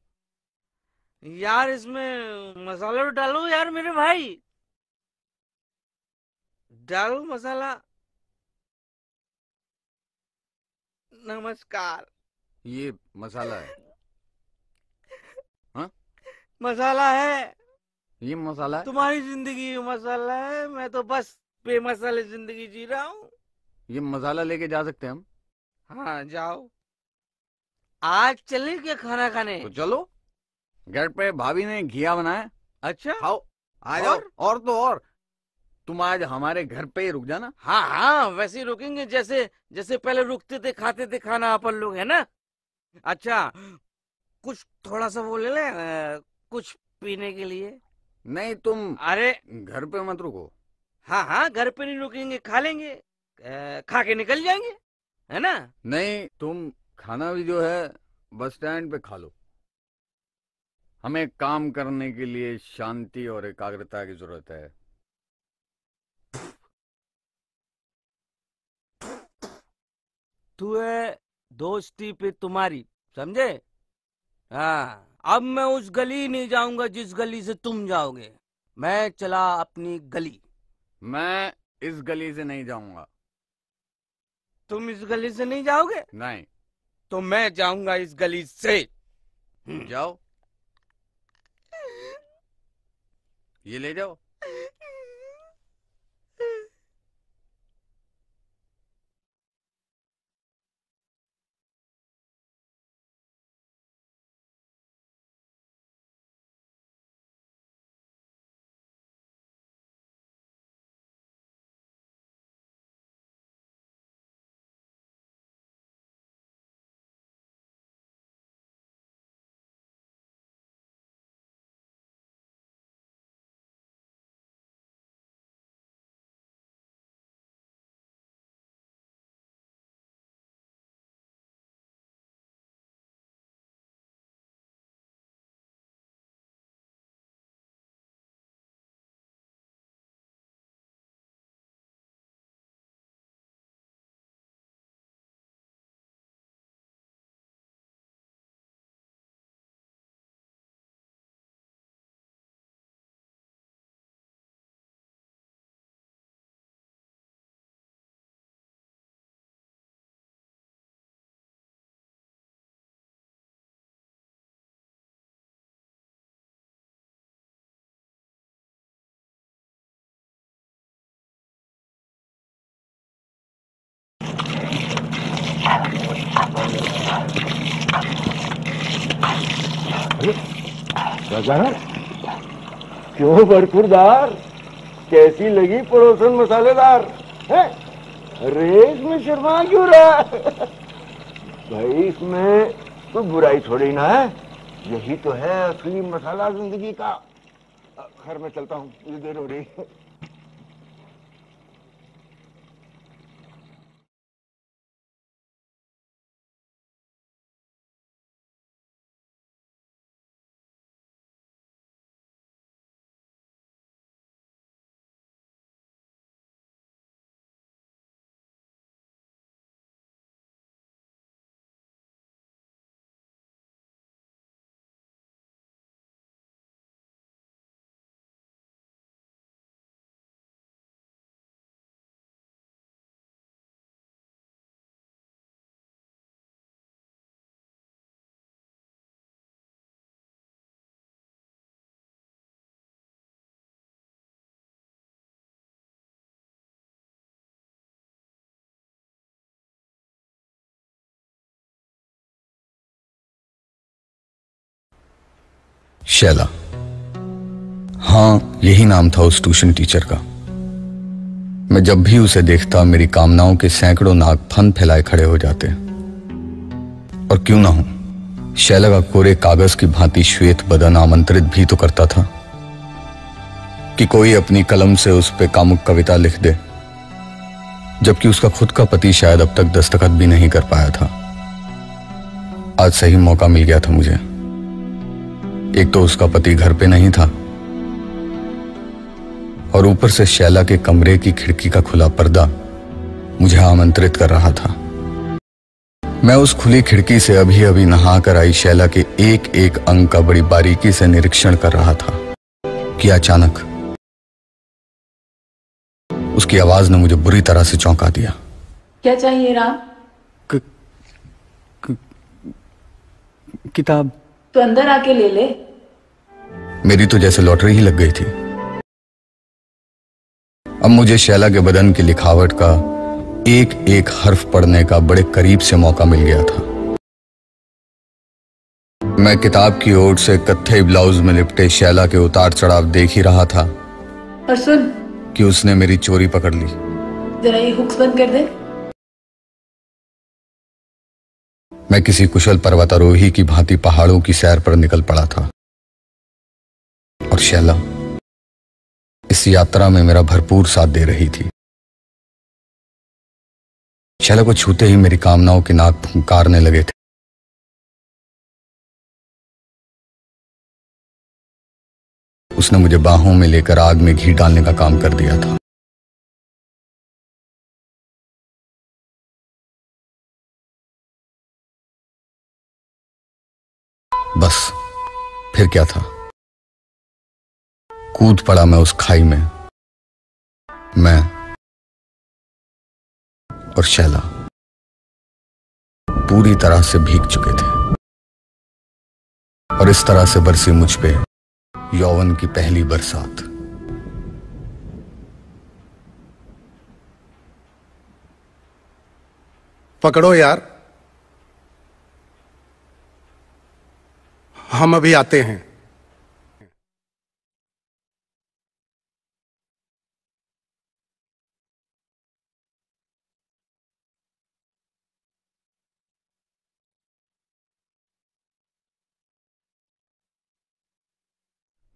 यार इसमें मसाला तो डालो यार मेरे भाई। डालो मसाला। नमस्कार। ये मसाला है। हाँ? मसाला है। ये मसाला है तुम्हारी ज़िंदगी मसाला है मैं तो बस बेमसाले ज़िंदगी जी रहा हूँ। ये मसाला लेके जा सकते हैं हम। हाँ जाओ। आज चले क्या खाना खाने। तो चलो। घर पे भाभी ने घिया बनाया। अच्छा। खाओ। आ जाओ। और? और तो और। तुम आज हमारे घर पे ही रुक जाना। हाँ हाँ वैसे ही रुकेंगे। जैसे जैसे पहले रुकते थे खाते थे खाना अपन लोग है ना? अच्छा कुछ थोड़ा सा वो ले ले कुछ पीने के लिए। नहीं तुम अरे। घर पे मत रुको। हाँ हाँ घर पे नहीं रुकेंगे खा लेंगे। खा के निकल जाएँगे है ना? नहीं तुम खाना भी जो है बस स्टैंड पे खा लो। हमें काम करने के लिए शांति और एकाग्रता की ज़रूरत है। तू है दोस्ती पे तुम्हारी समझे? हाँ। अब मैं उस गली नहीं जाऊँगा जिस गली से तुम जाओगे। मैं चला अपनी गली। मैं इस गली से नहीं जाऊँगा। तुम इस गली से नहीं जाओगे? नहीं। तो मैं जाऊँगा इस गली से। जाओ। ये ले जाओ। क्यों भरपूरदार? कैसी लगी पड़ोसन मसालेदार? है? रेस में शर्मा क्यों रहा? भाई, इसमें तो बुराई थोड़ी ना है। यही तो है असली मसाला ज़िंदगी का। खैर, मैं चलता हूँ, मुझे देर हो रही है। शैला। हाँ यही नाम था उस ट्यूशन टीचर का। मैं जब भी उसे देखता, मेरी कामनाओं के सैकड़ों नाग फन फैलाए खड़े हो जाते। और क्यों ना हो? शैला का कोरे कागज़ की भांति श्वेत बदन आमंत्रित भी तो करता था। कि कोई अपनी कलम से उस पर कामुक कविता लिख दे, जबकि उसका खुद का पति शायद अब तक दस्तखत भी नहीं कर पाया था। आज सही मौका मिल गया था मुझे। एक तो उसका पति घर पे नहीं था और ऊपर से शैला के कमरे की खिड़की का खुला पर्दा मुझे आमंत्रित कर रहा था। मैं उस खुली खिड़की से अभी अभी नहा कर आई शैला के एक एक अंग का बड़ी बारीकी से निरीक्षण कर रहा था कि अचानक उसकी आवाज़ ने मुझे बुरी तरह से चौंका दिया। क्या चाहिए राम? किताब। तो अंदर आके ले ले। मेरी तो जैसे लॉटरी ही लग गई थी। अब मुझे शैला के बदन की लिखावट का एक एक हर्फ पढ़ने का बड़े करीब से मौका मिल गया था। मैं किताब की ओर से कत्थे ब्लाउज में लिपटे शैला के उतार चढ़ाव देख ही रहा था और सुन। कि उसने मेरी चोरी पकड़ ली। जरा ये हुक्स बंद कर दे। मैं किसी कुशल पर्वतारोही की भांति पहाड़ों की सैर पर निकल पड़ा था। और शैला, इस यात्रा में मेरा भरपूर साथ दे रही थी। शैला को छूते ही मेरी कामनाओं के नाक फुंकारने लगे थे। उसने मुझे बाहों में लेकर आग में घी डालने का काम कर दिया था। बस, फिर क्या था? कूद पड़ा मैं उस खाई में। मैं और शैला पूरी तरह से भीग चुके थे। और इस तरह से बरसी मुझ पे यौवन की पहली बरसात। पकड़ो यार। हम अभी आते हैं।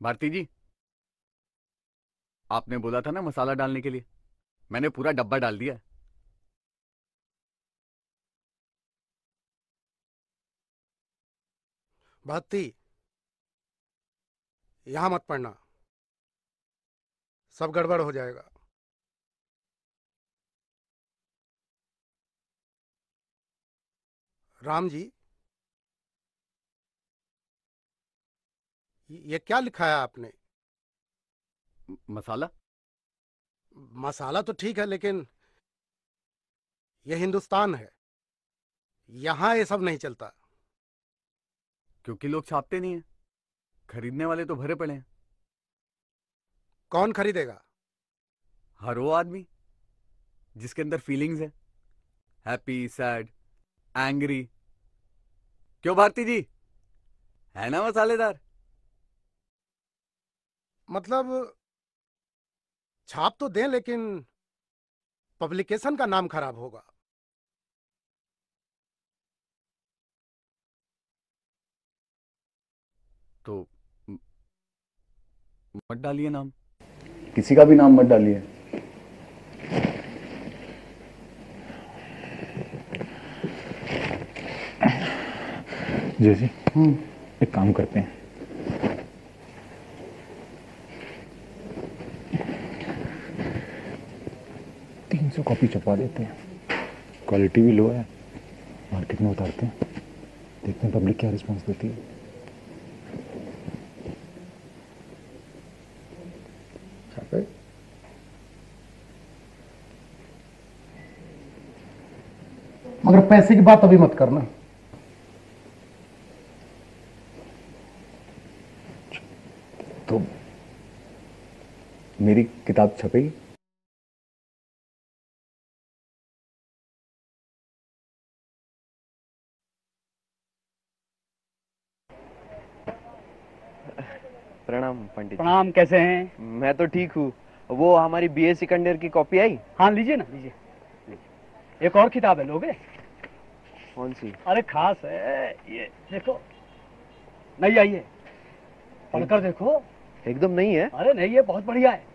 भारती जी, आपने बोला था ना मसाला डालने के लिए। मैंने पूरा डब्बा डाल दिया। भक्ति। यहाँ मत पढ़ना सब गड़बड़ हो जाएगा। राम जी। ये क्या लिखा है आपने? मसाला? मसाला तो ठीक है लेकिन यह हिंदुस्तान है। यहाँ ये सब नहीं चलता। क्योंकि लोग छापते नहीं है। खरीदने वाले तो भरे पड़े हैं। कौन खरीदेगा? हर वो आदमी जिसके अंदर फीलिंग्स है। हैप्पी सैड एंग्री क्यों भारती जी? है ना मसालेदार? मतलब छाप तो दें लेकिन पब्लिकेशन का नाम खराब होगा। तो मत डालिए नाम। किसी का भी नाम मत डालिए। जी जी एक काम करते हैं। तीन सौ कॉपी छपवा देते हैं। क्वालिटी भी लो है। मार्केट में उतारते हैं। देखते हैं पब्लिक क्या रिस्पांस देती है छापे मगर पैसे की बात अभी मत करना। तो मेरी किताब छपेगी प्रणाम पंडित प्रणाम कैसे हैं? मैं तो ठीक हूँ। वो हमारी बीए सिकंदर की कॉपी आई? हाँ लीजिए ना लीजिए। लीजिए। एक और किताब है लोगे? कौन सी? अरे खास है ये देखो। नहीं आइए। है पढ़कर देखो। एकदम नहीं है? अरे नहीं ये बहुत बढ़िया है।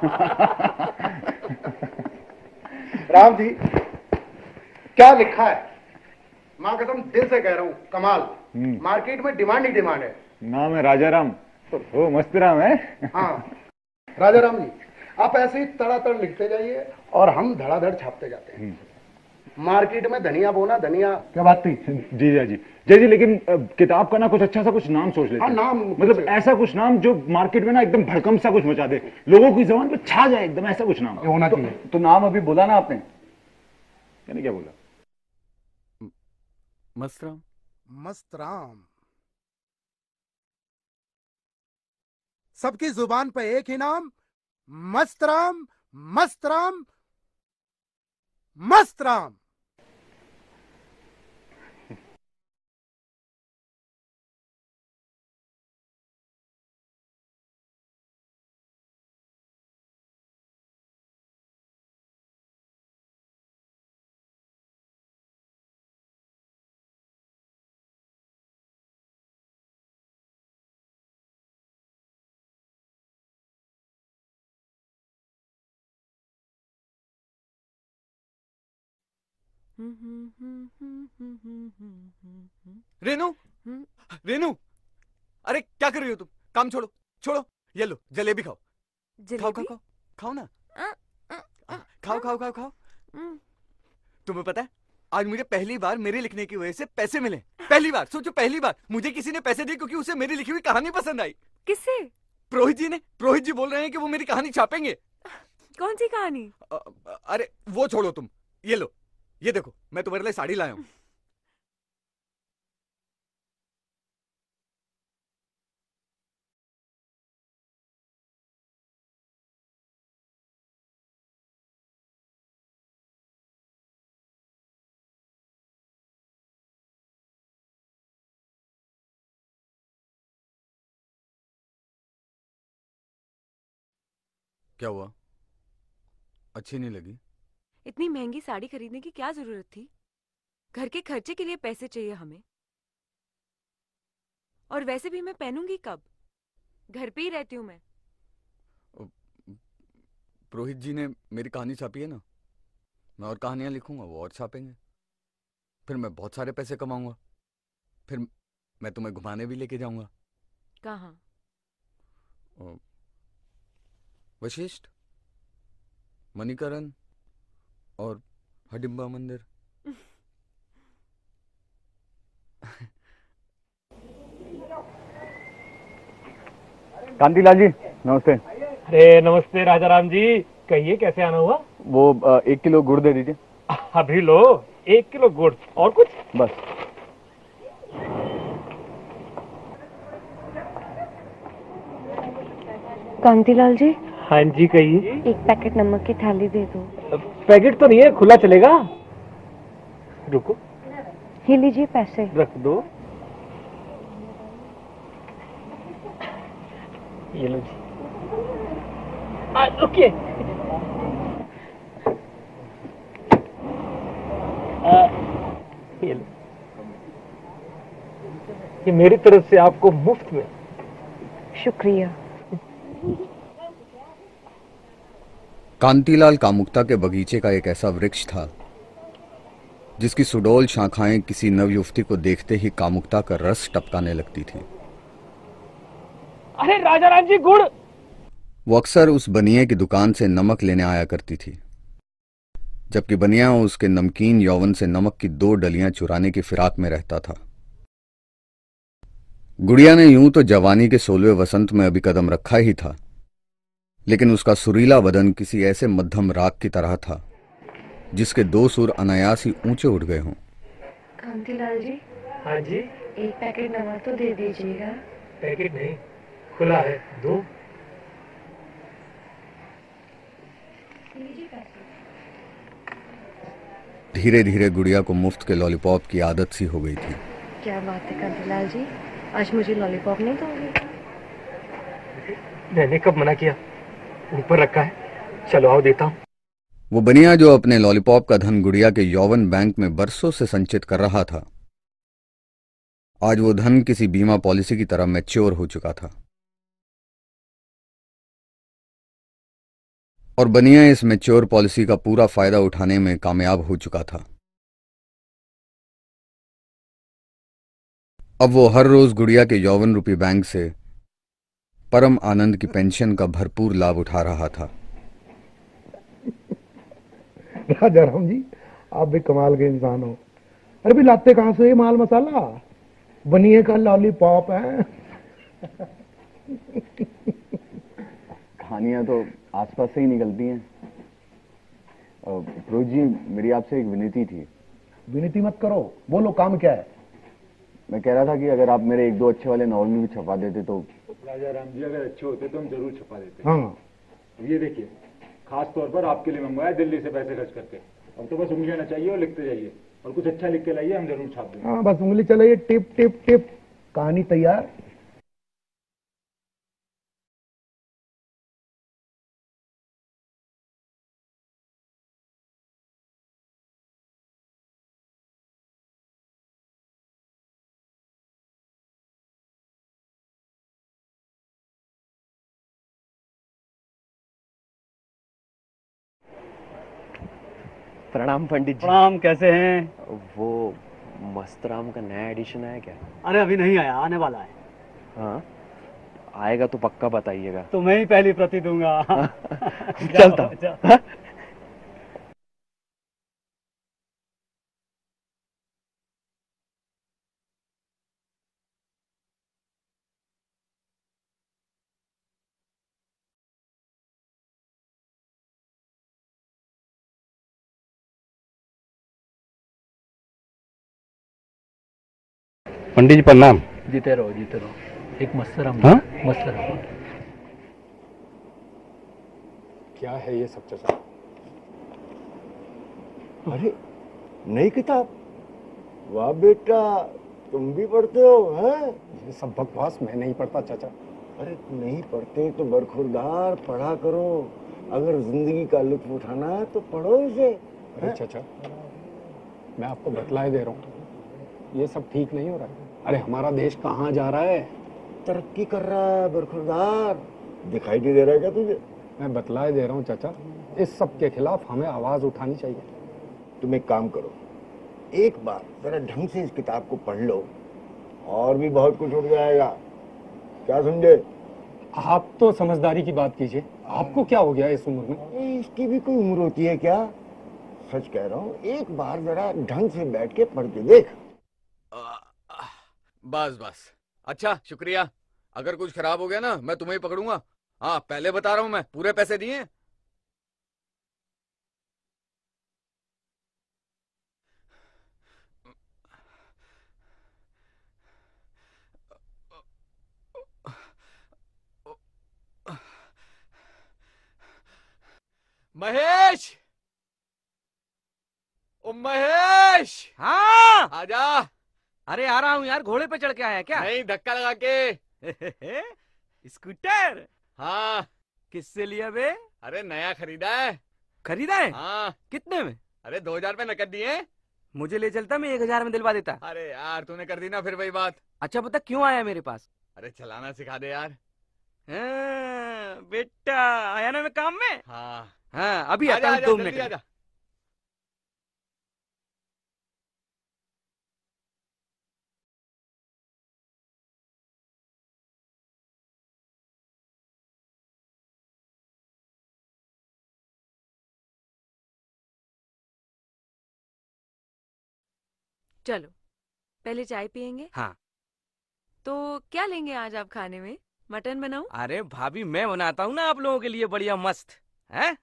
राम जी क्या लिखा है? माँ कसम दिल से कह रहा हूँ कमाल। हम्म, मार्केट में डिमांड ही डिमांड है। नाम है राजा राम तो मस्त राम है। हाँ। राजा राम जी आप ऐसे ही तड़ातड़ लिखते जाइए और हम धड़ाधड़ छापते जाते हैं। मार्केट में धनिया बोना धनिया। क्या बात थी? जी जी जी। जी जी लेकिन किताब का ना कुछ अच्छा सा कुछ नाम सोच लेते हाँ। नाम मतलब कुछ- ऐसा कुछ नाम जो मार्केट में ना एकदम भड़कम सा कुछ मचा दे। लोगों की जबान पे छा जाए एकदम ऐसा कुछ नाम। होना तो, चाहिए। तो नाम अभी बोला ना आपने? यानी क्या बोला? मस्त राम मस्त राम सबकी ज़ुबान पर एक ही नाम मस्त राम मस्त रेनू? रेनू? अरे क्या कर रही हो तुम? काम छोड़ो छोड़ो। ये लो जलेबी खाओ। खाओ खाओ खाओ। खाओ ना। खाओ खाओ खाओ खाओ। तुम्हें पता है आज मुझे पहली बार मेरे लिखने की वजह से पैसे मिले। पहली बार सोचो पहली बार। मुझे किसी ने पैसे दिए क्योंकि उसे मेरी लिखी हुई कहानी पसंद आई। किससे? प्रोहित जी ने। प्रोहित जी बोल रहे हैं कि वो मेरी कहानी छापेंगे। कौन सी कहानी? अरे वो छोड़ो तुम। ये लो। ये देखो मैं तुम्हारे लिए साड़ी लाया हूँ। क्या हुआ? अच्छी नहीं लगी। इतनी महँगी साड़ी खरीदने की क्या ज़रूरत थी? घर के खर्चे के लिए पैसे चाहिए हमें। और वैसे भी मैं पहनूँगी कब? घर पे ही रहती हूँ मैं। पुरोहित जी ने मेरी कहानी छापी है ना? मैं और कहानियाँ लिखूँगा वो और छापेंगे। फिर मैं बहुत सारे पैसे कमाऊँगा। फिर मैं तुम्हें घुमाने भी लेके जाऊँगा। कहाँ? वशिष्ठ? मणिकरण? और हडिम्बा मंदिर। कांतिलाल जी नमस्ते। अरे नमस्ते राजा राम जी। कहिए कैसे आना हुआ? वो एक किलो गुड़ दे दीजिए। अभी लो एक किलो गुड़। और कुछ? बस। कांतिलाल जी। हाँ जी कहिए। एक पैकेट नमक की थाली दे दो। पैकेट तो नहीं है खुला चलेगा। रुको। ये लीजिए पैसे। रख दो। ये लो जी। रुकिए। ये लो। ये मेरी तरफ़ से आपको मुफ़्त में। शुक्रिया। कांतीलाल कामुकता के बगीचे का एक ऐसा वृक्ष था जिसकी सुडोल शाखाएँ किसी नवयुवती को देखते ही कामुकता का रस टपकाने लगती थी। अरे राजा राम जी गुड़! वो अक्सर उस बनिए की दुकान से नमक लेने आया करती थी जबकि बनिया उसके नमकीन यौवन से नमक की दो डलियाँ चुराने की फिराक में रहता था। गुड़िया ने यूँ तो जवानी के सोलवे वसंत में अभी कदम रखा ही था लेकिन उसका सुरीला बदन किसी ऐसे मध्यम राग की तरह था जिसके दो सुर अनायास ही ऊँचे उठ गए हों। कांतिलाल जी। हाँ जी। एक पैकेट नमक तो दे दीजिएगा। पैकेट नहीं खुला है दो। धीरे धीरे गुड़िया को मुफ़्त के लॉलीपॉप की आदत सी हो गई थी। क्या बात है कांतिलाल जी। आज मुझे लॉलीपॉप नहीं दोगे? मैंने कब मना किया? ऊपर रखा है। चलो, आओ देता हूँ। वो बनिया जो अपने लॉलीपॉप का धन गुड़िया के यौवन बैंक में बरसों से संचित कर रहा था, आज वो धन किसी बीमा पॉलिसी की तरह मैच्योर हो चुका था। और बनिया इस मैच्योर पॉलिसी का पूरा फ़ायदा उठाने में कामयाब हो चुका था। अब वो हर रोज गुड़िया के यौवन रूपी बैंक से परम आनंद की पेंशन का भरपूर लाभ उठा रहा था। राजा राम जी आप भी कमाल के इंसान हो। अरे भी लाते कहाँ से माल मसाला? बनिए का लॉलीपॉप है। कहानियाँ तो आसपास से ही निकलती हैं। प्रोज जी मेरी आपसे एक विनती थी। विनती मत करो बोलो काम क्या है? मैं कह रहा था कि अगर आप मेरे एक दो अच्छे वाले नॉवल में भी छपा देते तो राजा राम जी अगर अच्छे होते तो हम ज़रूर छुपा देते। हाँ। ये देखिए खास तौर पर आपके लिए मंगवाया दिल्ली से पैसे खर्च करके। अब तो बस उंगलियाँ चाहिए और लिखते जाइए। और कुछ अच्छा लिख के लाइए हम ज़रूर छाप देंगे। हाँ बस उंगली चलाइए टिप टिप टिप। कहानी तैयार। प्रणाम पंडित जी। प्रणाम कैसे हैं? वो मस्तराम का नया एडिशन आया क्या? अरे अभी नहीं आया आने वाला है। हाँ? आएगा तो पक्का बताइएगा। तो मैं ही पहली प्रति दूँगा। चलता पंडित जी प्रणाम जीते रहो जीते रहो एक मस्तराम हाँ? मस्तराम क्या है ये सब चचा अरे नई किताब। वाह बेटा तुम भी पढ़ते हो हैं? ये सब बकवास मैं नहीं पढ़ता चाचा। अरे नहीं पढ़ते तो बरखुरदार पढ़ा करो। अगर ज़िंदगी का लुत्फ उठाना है तो पढ़ो इसे। अरे चाचा मैं आपको बतलाए दे रहा हूँ। ये सब ठीक नहीं हो रहा है। अरे हमारा देश कहाँ जा रहा है? तरक्की कर रहा है बरखुरदार। दिखाई नहीं दे रहा है क्या तुझे? मैं बतलाए दे रहा हूँ चाचा। इस सब के खिलाफ हमें आवाज़ उठानी चाहिए। तुम एक काम करो। एक बार जरा ढंग से इस किताब को पढ़ लो और भी बहुत कुछ उठ जाएगा। क्या समझे? आप तो समझदारी की बात कीजिए। आपको क्या हो गया इस उम्र में? इसकी भी कोई उम्र होती है क्या? सच कह रहा हूँ एक बार जरा ढंग से बैठ के पढ़ के देख। बस बस। अच्छा शुक्रिया। अगर कुछ खराब हो गया ना मैं तुम्हें पकड़ूँगा। हाँ पहले बता रहा हूँ मैं पूरे पैसे दिए महेश! ओ महेश! हाँ? आजा। अरे आ रहा हूँ यार घोड़े पे चढ़ के आया क्या? नहीं धक्का लगा के। स्कूटर? हाँ। किससे लिया बे? अरे नया खरीदा है। खरीदा है? हाँ। कितने में? अरे दो हज़ार रुपये नकद दिए मुझे ले चलता मैं एक हज़ार में दिलवा देता। अरे यार तूने कर दी ना फिर वही बात। अच्छा बता क्यों आया मेरे पास? अरे चलाना सिखा दे यार। हाँ, बेटा आया ना मैं काम में? हाँ। हाँ अभी आता हूँ दो मिनट चलो पहले चाय पियेंगे? हाँ। तो क्या लेंगे आज आप खाने में? मटन बनाऊँ? अरे भाभी मैं बनाता हूँ ना आप लोगों के लिए बढ़िया मस्त है?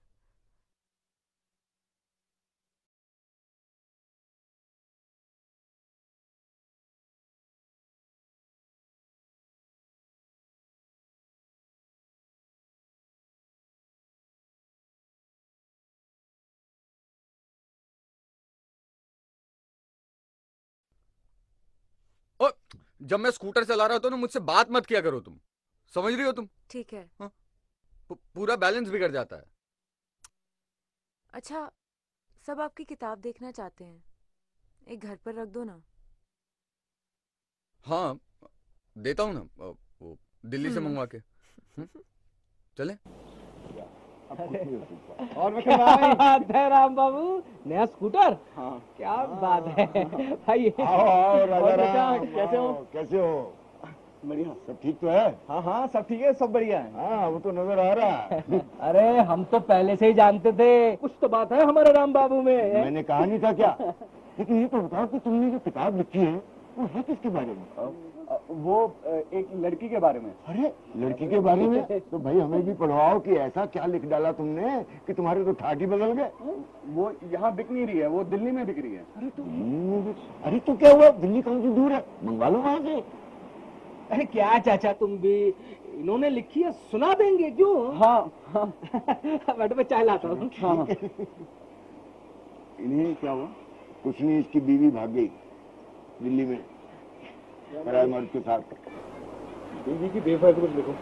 जब मैं स्कूटर चला रहा होता हूँ ना मुझसे बात मत किया करो तुम। समझ रही हो तुम? ठीक है। पू- पूरा बैलेंस बिगड़ जाता है। अच्छा सब आपकी किताब देखना चाहते हैं। एक घर पर रख दो ना। हाँ देता हूँ ना वो दिल्ली से हम्म। मंगवा के। हम्म? चले। और राम बाबू? नया स्कूटर? हाँ। क्या बात है भाई। आओ आओ राजा राम। कैसे हो? कैसे हो? बढ़िया। सब ठीक तो है? हाँ हाँ सब ठीक है सब बढ़िया है। हाँ वो तो नज़र आ रहा है। अरे हम तो पहले से ही जानते थे। कुछ तो बात है हमारे राम बाबू में। मैंने कहा नहीं था क्या? लेकिन ये तो बताओ कि तुमने जो किताब लिखी है वो है किसके बारे में? वो एक लड़की के बारे में। अरे लड़की के बारे में? तो भाई हमें भी पढ़वाओ कि ऐसा क्या लिख डाला तुमने कि तुम्हारे तो ही बदल गए। वो यहाँ बिक नहीं रही है वो दिल्ली में बिक रही है। अरे तो अरे तो क्या हुआ? दिल्ली कौन सी दूर है? मंगवा लो वहाँ से। अरे क्या चाचा तुम भी? इन्होंने लिखी है सुना देंगे क्यों? हाँ हाँ। बैठो मैं चाय लाता हूँ। हाँ। इन्हें क्या हुआ? कुछ नहीं इसकी बीवी भाग गई। दिल्ली में मर्द के साथ। बीवी की बेफायदा कुछ लिखो।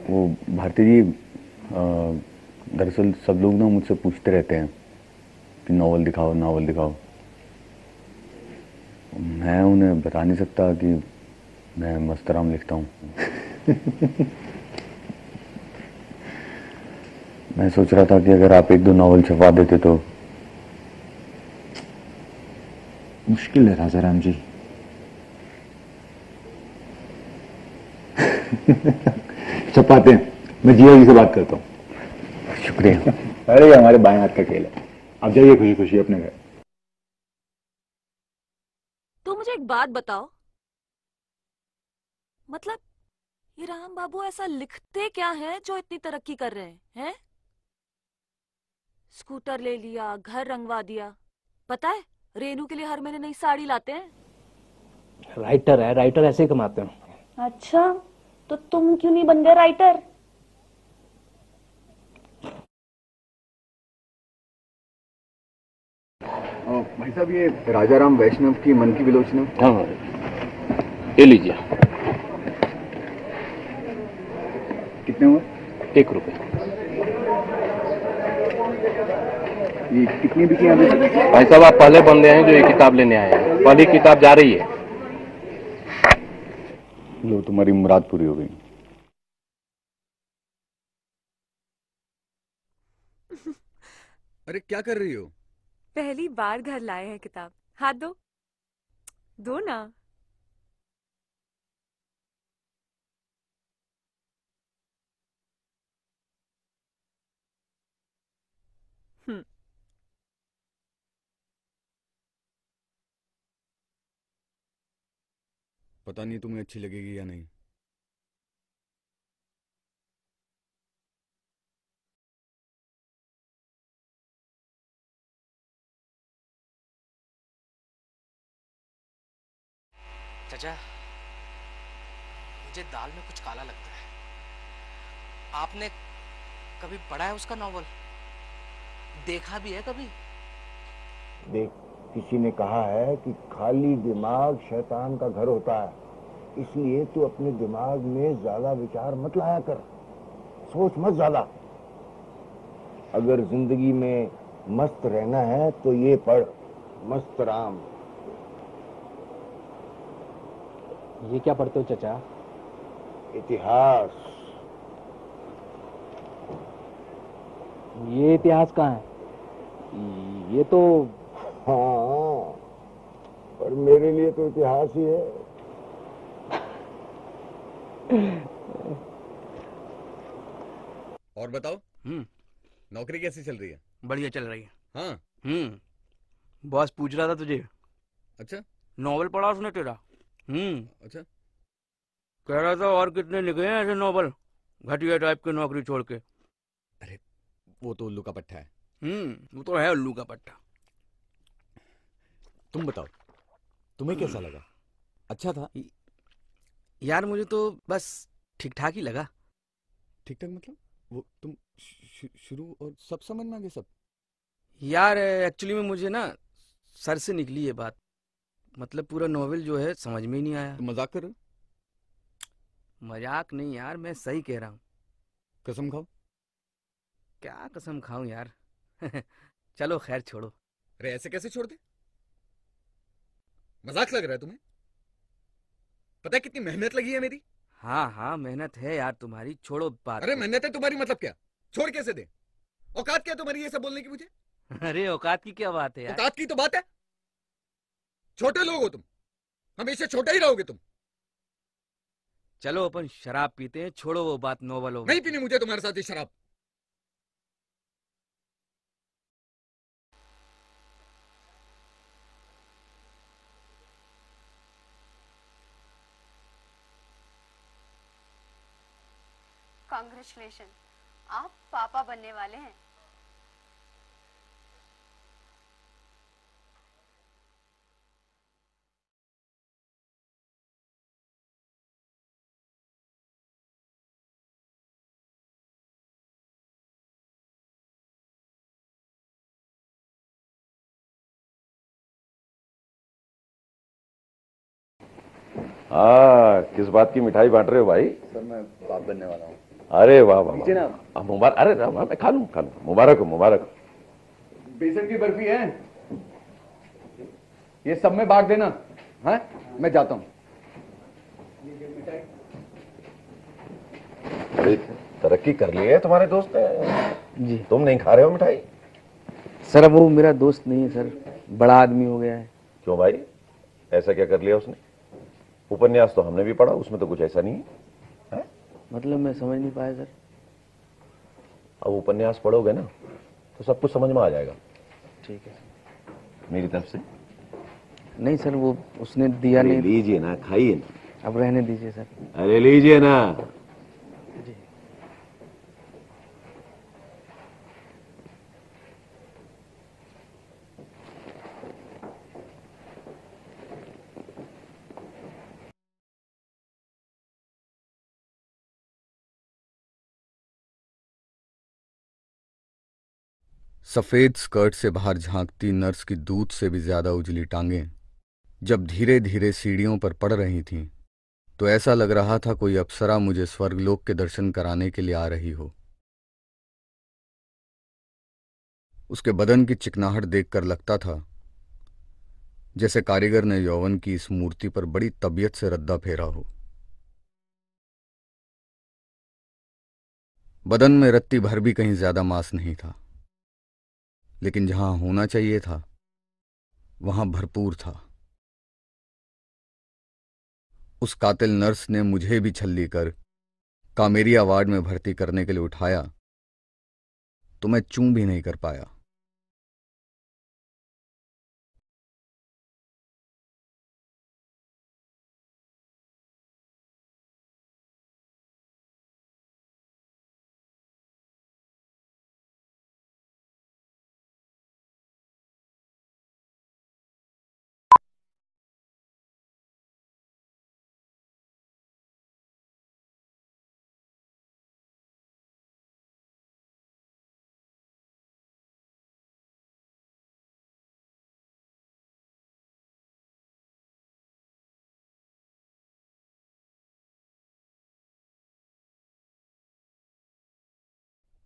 वो भारती जी दरअसल सब लोग ना मुझसे पूछते रहते हैं कि नावल दिखाओ नावल दिखाओ। मैं उन्हें बता नहीं सकता कि मैं मस्तराम लिखता हूँ। मैं सोच रहा था कि अगर आप एक दो नावल छपवा देते तो मुश्किल है राजा राम जी। छपाते हैं। मैं जिया जी से बात करता हूँ। शुक्रिया। अरे हमारे बाएँ हाथ का खेल है। आप जाइए खुशी खुशी अपने घर। तो मुझे एक बात बताओ। मतलब ये राम बाबू ऐसा लिखते क्या है जो इतनी तरक्की कर रहे हैं हैं? स्कूटर ले लिया घर रंगवा दिया। पता है रेनू के लिए हर महीने नई साड़ी लाते हैं। राइटर है राइटर ऐसे ही कमाते हैं। अच्छा तो तुम क्यों नहीं बन गए राइटर भाई साहब ये राजा राम वैष्णव की मन की विलोचना हाँ। ये लीजिए। कितने हुए? एक रुपए। कितनी बिकी अभी भाई साहब आप पहले बंदे हैं जो ये किताब लेने आए हैं। पहली किताब जा रही है। लो तुम्हारी मुराद पूरी हो गई। अरे क्या कर रही हो? पहली बार घर लाए हैं किताब। हाथ दो दो ना हम्म पता नहीं तुम्हें अच्छी लगेगी या नहीं। चाचा मुझे दाल में कुछ काला लगता है। आपने कभी पढ़ा है उसका नॉवल देखा भी है कभी? देख किसी ने कहा है कि खाली दिमाग शैतान का घर होता है। इसलिए तू अपने दिमाग में ज़्यादा विचार मत लाया कर। सोच मत ज़्यादा। अगर ज़िंदगी में मस्त रहना है तो ये पढ़। मस्त राम। ये क्या पढ़ते हो चचा? इतिहास। ये इतिहास कहाँ है? ये तो हाँ पर मेरे लिए तो इतिहास ही है। और बताओ हम्म। नौकरी कैसी चल रही है? बढ़िया चल रही है। हाँ। हम्म। बॉस पूछ रहा था तुझे। अच्छा। नॉवल पढ़ा उसने तेरा? हम्म। अच्छा। कह रहा था और कितने लिखे हैं ऐसे नॉवल? घटिया टाइप की नौकरी छोड़ के। अरे वो तो उल्लू का पट्टा है। हम्म वो तो है उल्लू का पट्टा। तुम बताओ तुम्हें कैसा लगा? अच्छा था? यार मुझे तो बस ठीक ठाक ही लगा। ठीक ठाक मतलब? वो तुम शुरू और सब समझ में आ गए सब? यार एक्चुअली में मुझे ना सर से निकली ये बात। मतलब पूरा नॉवेल जो है समझ में ही नहीं आया। तुम मज़ाक कर रहे मज़ाक नहीं यार मैं सही कह रहा हूँ। कसम खाओ। क्या कसम खाऊं यार? चलो खैर छोड़ो। अरे ऐसे कैसे छोड़ दे? मज़ाक लग रहा है तुम्हें? पता है कितनी मेहनत लगी है मेरी? हाँ हाँ मेहनत है यार तुम्हारी छोड़ो बात अरे मेहनत है तुम्हारी मतलब क्या? छोड़ कैसे दे? औकात क्या तुम्हारी ये सब बोलने की मुझे? अरे औकात की क्या बात है यार? औकात की तो बात है। छोटे लोग हो तुम। हमेशा छोटा ही रहोगे तुम। चलो अपन शराब पीते हैं छोड़ो वो बात नोवल नहीं पीनी मुझे तुम्हारे साथ ये शराब। कॉन्ग्रेचुलेशन आप पापा बनने वाले हैं। हाँ किस बात की मिठाई बांट रहे हो भाई? सर मैं बाप बनने वाला हूँ। अरे वाह वाह वाह। मुबारक अरे मैं खा लूँ खा लूँ। मुबारक हो मुबारक हो। बेसन की बर्फ़ी है। ये सब में बांट देना। हाँ मैं जाता हूँ। तरक्की कर ली है तुम्हारे दोस्त ने। जी। तुम नहीं खा रहे हो मिठाई? सर अब वो मेरा दोस्त नहीं है सर। बड़ा आदमी हो गया है। क्यों भाई? ऐसा क्या कर लिया उसने? उपन्यास तो हमने भी पढ़ा उसमें तो कुछ ऐसा नहीं है। मतलब मैं समझ नहीं पाया सर। अब उपन्यास पढ़ोगे ना तो सब कुछ समझ में आ जाएगा। ठीक है मेरी तरफ़ से? नहीं सर वो उसने दिया नहीं। लीजिए ना खाइए ना। अब रहने दीजिए सर। अरे लीजिए ना। सफ़ेद स्कर्ट से बाहर झांकती नर्स की दूध से भी ज़्यादा उजली टांगें। जब धीरे धीरे सीढ़ियों पर पड़ रही थीं तो ऐसा लग रहा था कोई अप्सरा मुझे स्वर्गलोक के दर्शन कराने के लिए आ रही हो। उसके बदन की चिकनाहट देखकर लगता था, जैसे कारीगर ने यौवन की इस मूर्ति पर बड़ी तबीयत से रद्दा फेरा हो। बदन में रत्ती भर भी कहीं ज़्यादा मांस नहीं था। लेकिन जहाँ होना चाहिए था, वहाँ भरपूर था। उस कातिल नर्स ने मुझे भी छल्ली कर कामेरिया वार्ड में भर्ती करने के लिए उठाया तो मैं चूं भी नहीं कर पाया।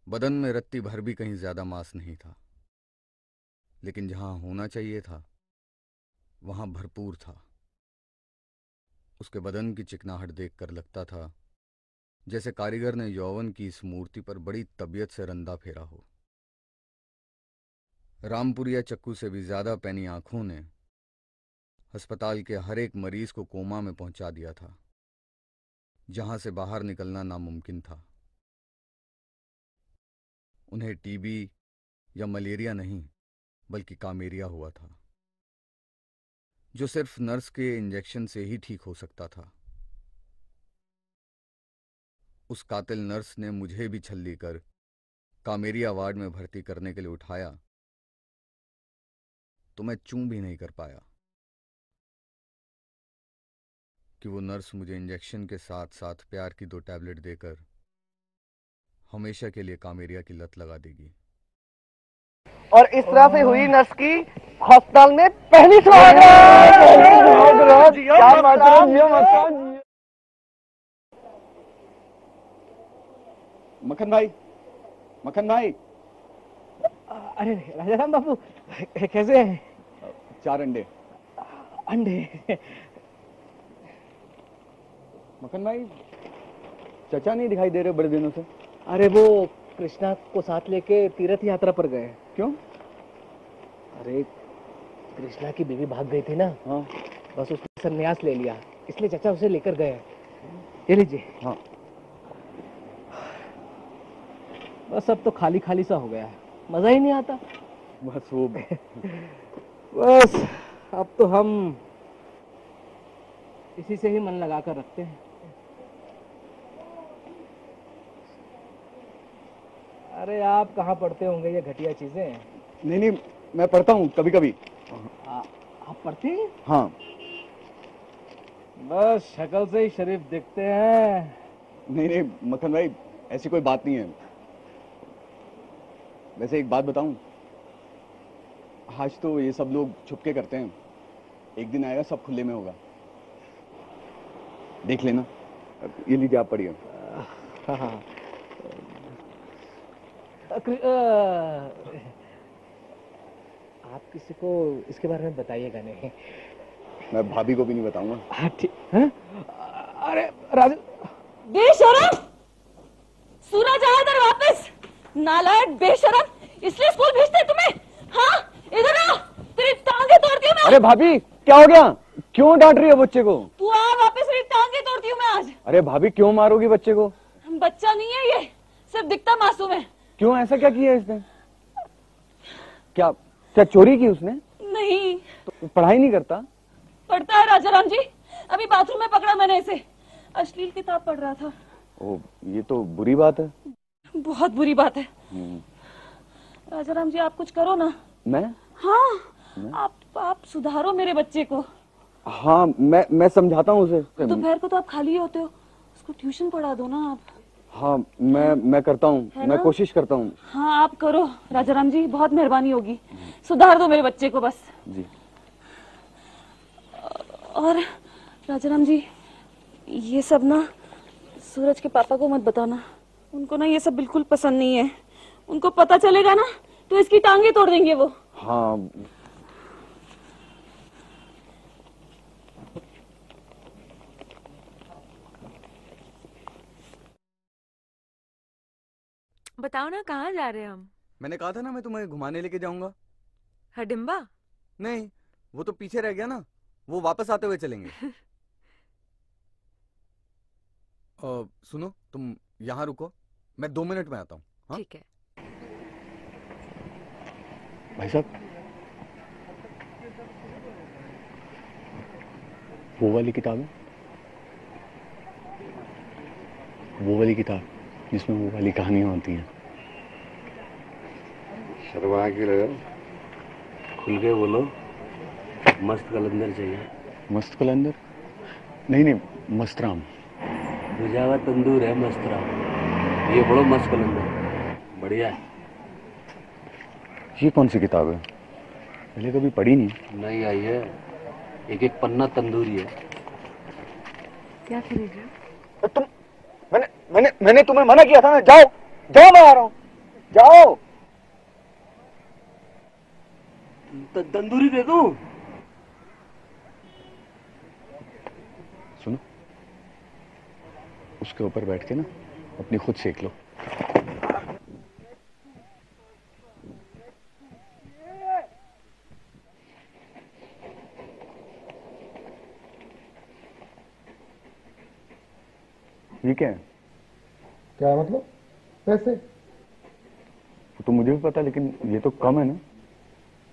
बदन में रत्ती भर भी कहीं ज़्यादा मांस नहीं था। लेकिन जहाँ होना चाहिए था, वहाँ भरपूर था। उसके बदन की चिकनाहट देखकर लगता था, जैसे कारीगर ने यौवन की इस मूर्ति पर बड़ी तबीयत से रंदा फेरा हो। रामपुरिया चक्कू से भी ज़्यादा पैनी आँखों ने अस्पताल के हर एक मरीज़ को कोमा में पहुँचा दिया था, जहाँ से बाहर निकलना नामुमकिन था। उन्हें टीबी या मलेरिया नहीं, बल्कि कामेरिया हुआ था, जो सिर्फ़ नर्स के इंजेक्शन से ही ठीक हो सकता था। उस कातिल नर्स ने मुझे भी छल्ली कर कामेरिया वार्ड में भर्ती करने के लिए उठाया तो मैं चूं भी नहीं कर पाया कि वो नर्स मुझे इंजेक्शन के साथ साथ प्यार की दो टैबलेट देकर हमेशा के लिए कामेरिया की लत लगा देगी। और इस तरह से हुई नर्स की अस्पताल में पहली है। मक्खन भाई मखन भाई। अरे राजाराम बाबू कैसे हैं? चार अंडे। अंडे। मखन भाई चचा नहीं दिखाई दे रहे बड़े दिनों से? अरे वो कृष्णा को साथ लेके तीर्थ यात्रा पर गए। क्यों? अरे कृष्णा की बीवी भाग गई थी ना। हाँ। बस उसने संन्यास ले लिया। इसलिए चाचा उसे लेकर गए। ये लीजिए। हाँ। बस अब तो खाली खाली सा हो गया है। मज़ा ही नहीं आता। बस वो बस अब तो हम इसी से ही मन लगा कर रखते हैं। अरे आप कहाँ पढ़ते होंगे ये घटिया चीज़ें? नहीं नहीं मैं पढ़ता हूँ कभी कभी आ, आप पढ़ते हैं? हाँ। बस शक्ल से ही शरीफ दिखते हैं। नहीं नहीं मक्खन भाई ऐसी कोई बात नहीं है। वैसे एक बात बताऊँ। आज तो ये सब लोग छुपके करते हैं। एक दिन आएगा सब खुले में होगा। देख लेना। ये लीजिए आप पढ़िए। हाँ हाँ। आप किसी को इसके बारे में बताइएगा नहीं। मैं भाभी को भी नहीं बताऊँगा। हाँ ठीक। अरे राज बेशरम! सूरज आया इधर वापस। नालायक बेशरम इसलिए स्कूल भेजते तुम्हें। हाँ इधर आ तेरी टांगे तोड़ती हूँ मैं अरे भाभी क्या हो गया? क्यों डांट रही है बच्चे को? तू आ वापस तेरी टांगे तोड़ती हूँ मैं आज। अरे भाभी क्यों मारोगी बच्चे को? बच्चा नहीं है ये। सिर्फ़ दिखता मासूम है। क्यों ऐसा क्या किया इसने? क्या क्या चोरी की उसने? नहीं। तो पढ़ाई नहीं करता? पढ़ता है राजाराम जी। अभी बाथरूम में पकड़ा मैंने इसे। अश्लील किताब पढ़ रहा था। ओ ये तो बुरी बात है। बहुत बुरी बात है। हम्म, राजाराम जी आप कुछ करो ना। मैं? हाँ मैं? आप आप सुधारो मेरे बच्चे को। हाँ मैं मैं समझाता हूँ उसे। दोपहर को तो आप खाली होते हो। उसको ट्यूशन पढ़ा दो ना आप। हाँ मैं मैं करता हूँ। मैं कोशिश करता हूँ। हाँ आप करो। राजाराम जी बहुत मेहरबानी होगी। सुधार दो मेरे बच्चे को बस। जी। और राजाराम जी ये सब ना सूरज के पापा को मत बताना। उनको ना ये सब बिल्कुल पसंद नहीं है। उनको पता चलेगा ना तो इसकी टांगे तोड़ देंगे वो। हाँ बताओ ना कहाँ जा रहे हैं हम? मैंने कहा था ना मैं तुम्हें घुमाने लेके जाऊँगा। हडिम्बा? नहीं वो तो पीछे रह गया ना वो वापस आते हुए चलेंगे। अ, सुनो तुम यहाँ रुको मैं दो मिनट में आता हूँ हाँ? ठीक है। भाई साहब वो वाली किताब है? वो वाली किताब। जिसमें वो वाली कहानियाँ होती हैं। शर्मा के लगा खुल के बोलो मस्त कलंदर चाहिए। मस्त कलंदर? नहीं नहीं मस्तराम भुजा हुआ तंदूर है मस्त राम। ये बड़ो मस्त कलंदर। बढ़िया। है ये कौन सी किताब है? पहले कभी पढ़ी नहीं। नहीं आई है। एक एक पन्ना तंदूरी है। क्या खरीद रहे हो? तुम मैंने मैंने तुम्हें मना किया था ना। जाओ जाओ मैं आ रहा हूँ। जाओ। त- तंदूरी दे दू? सुनो। उसके ऊपर बैठ के ना अपनी खुद सेक लो। ये क्या है? क्या है मतलब? पैसे? तो मुझे भी पता है लेकिन ये तो कम है ना।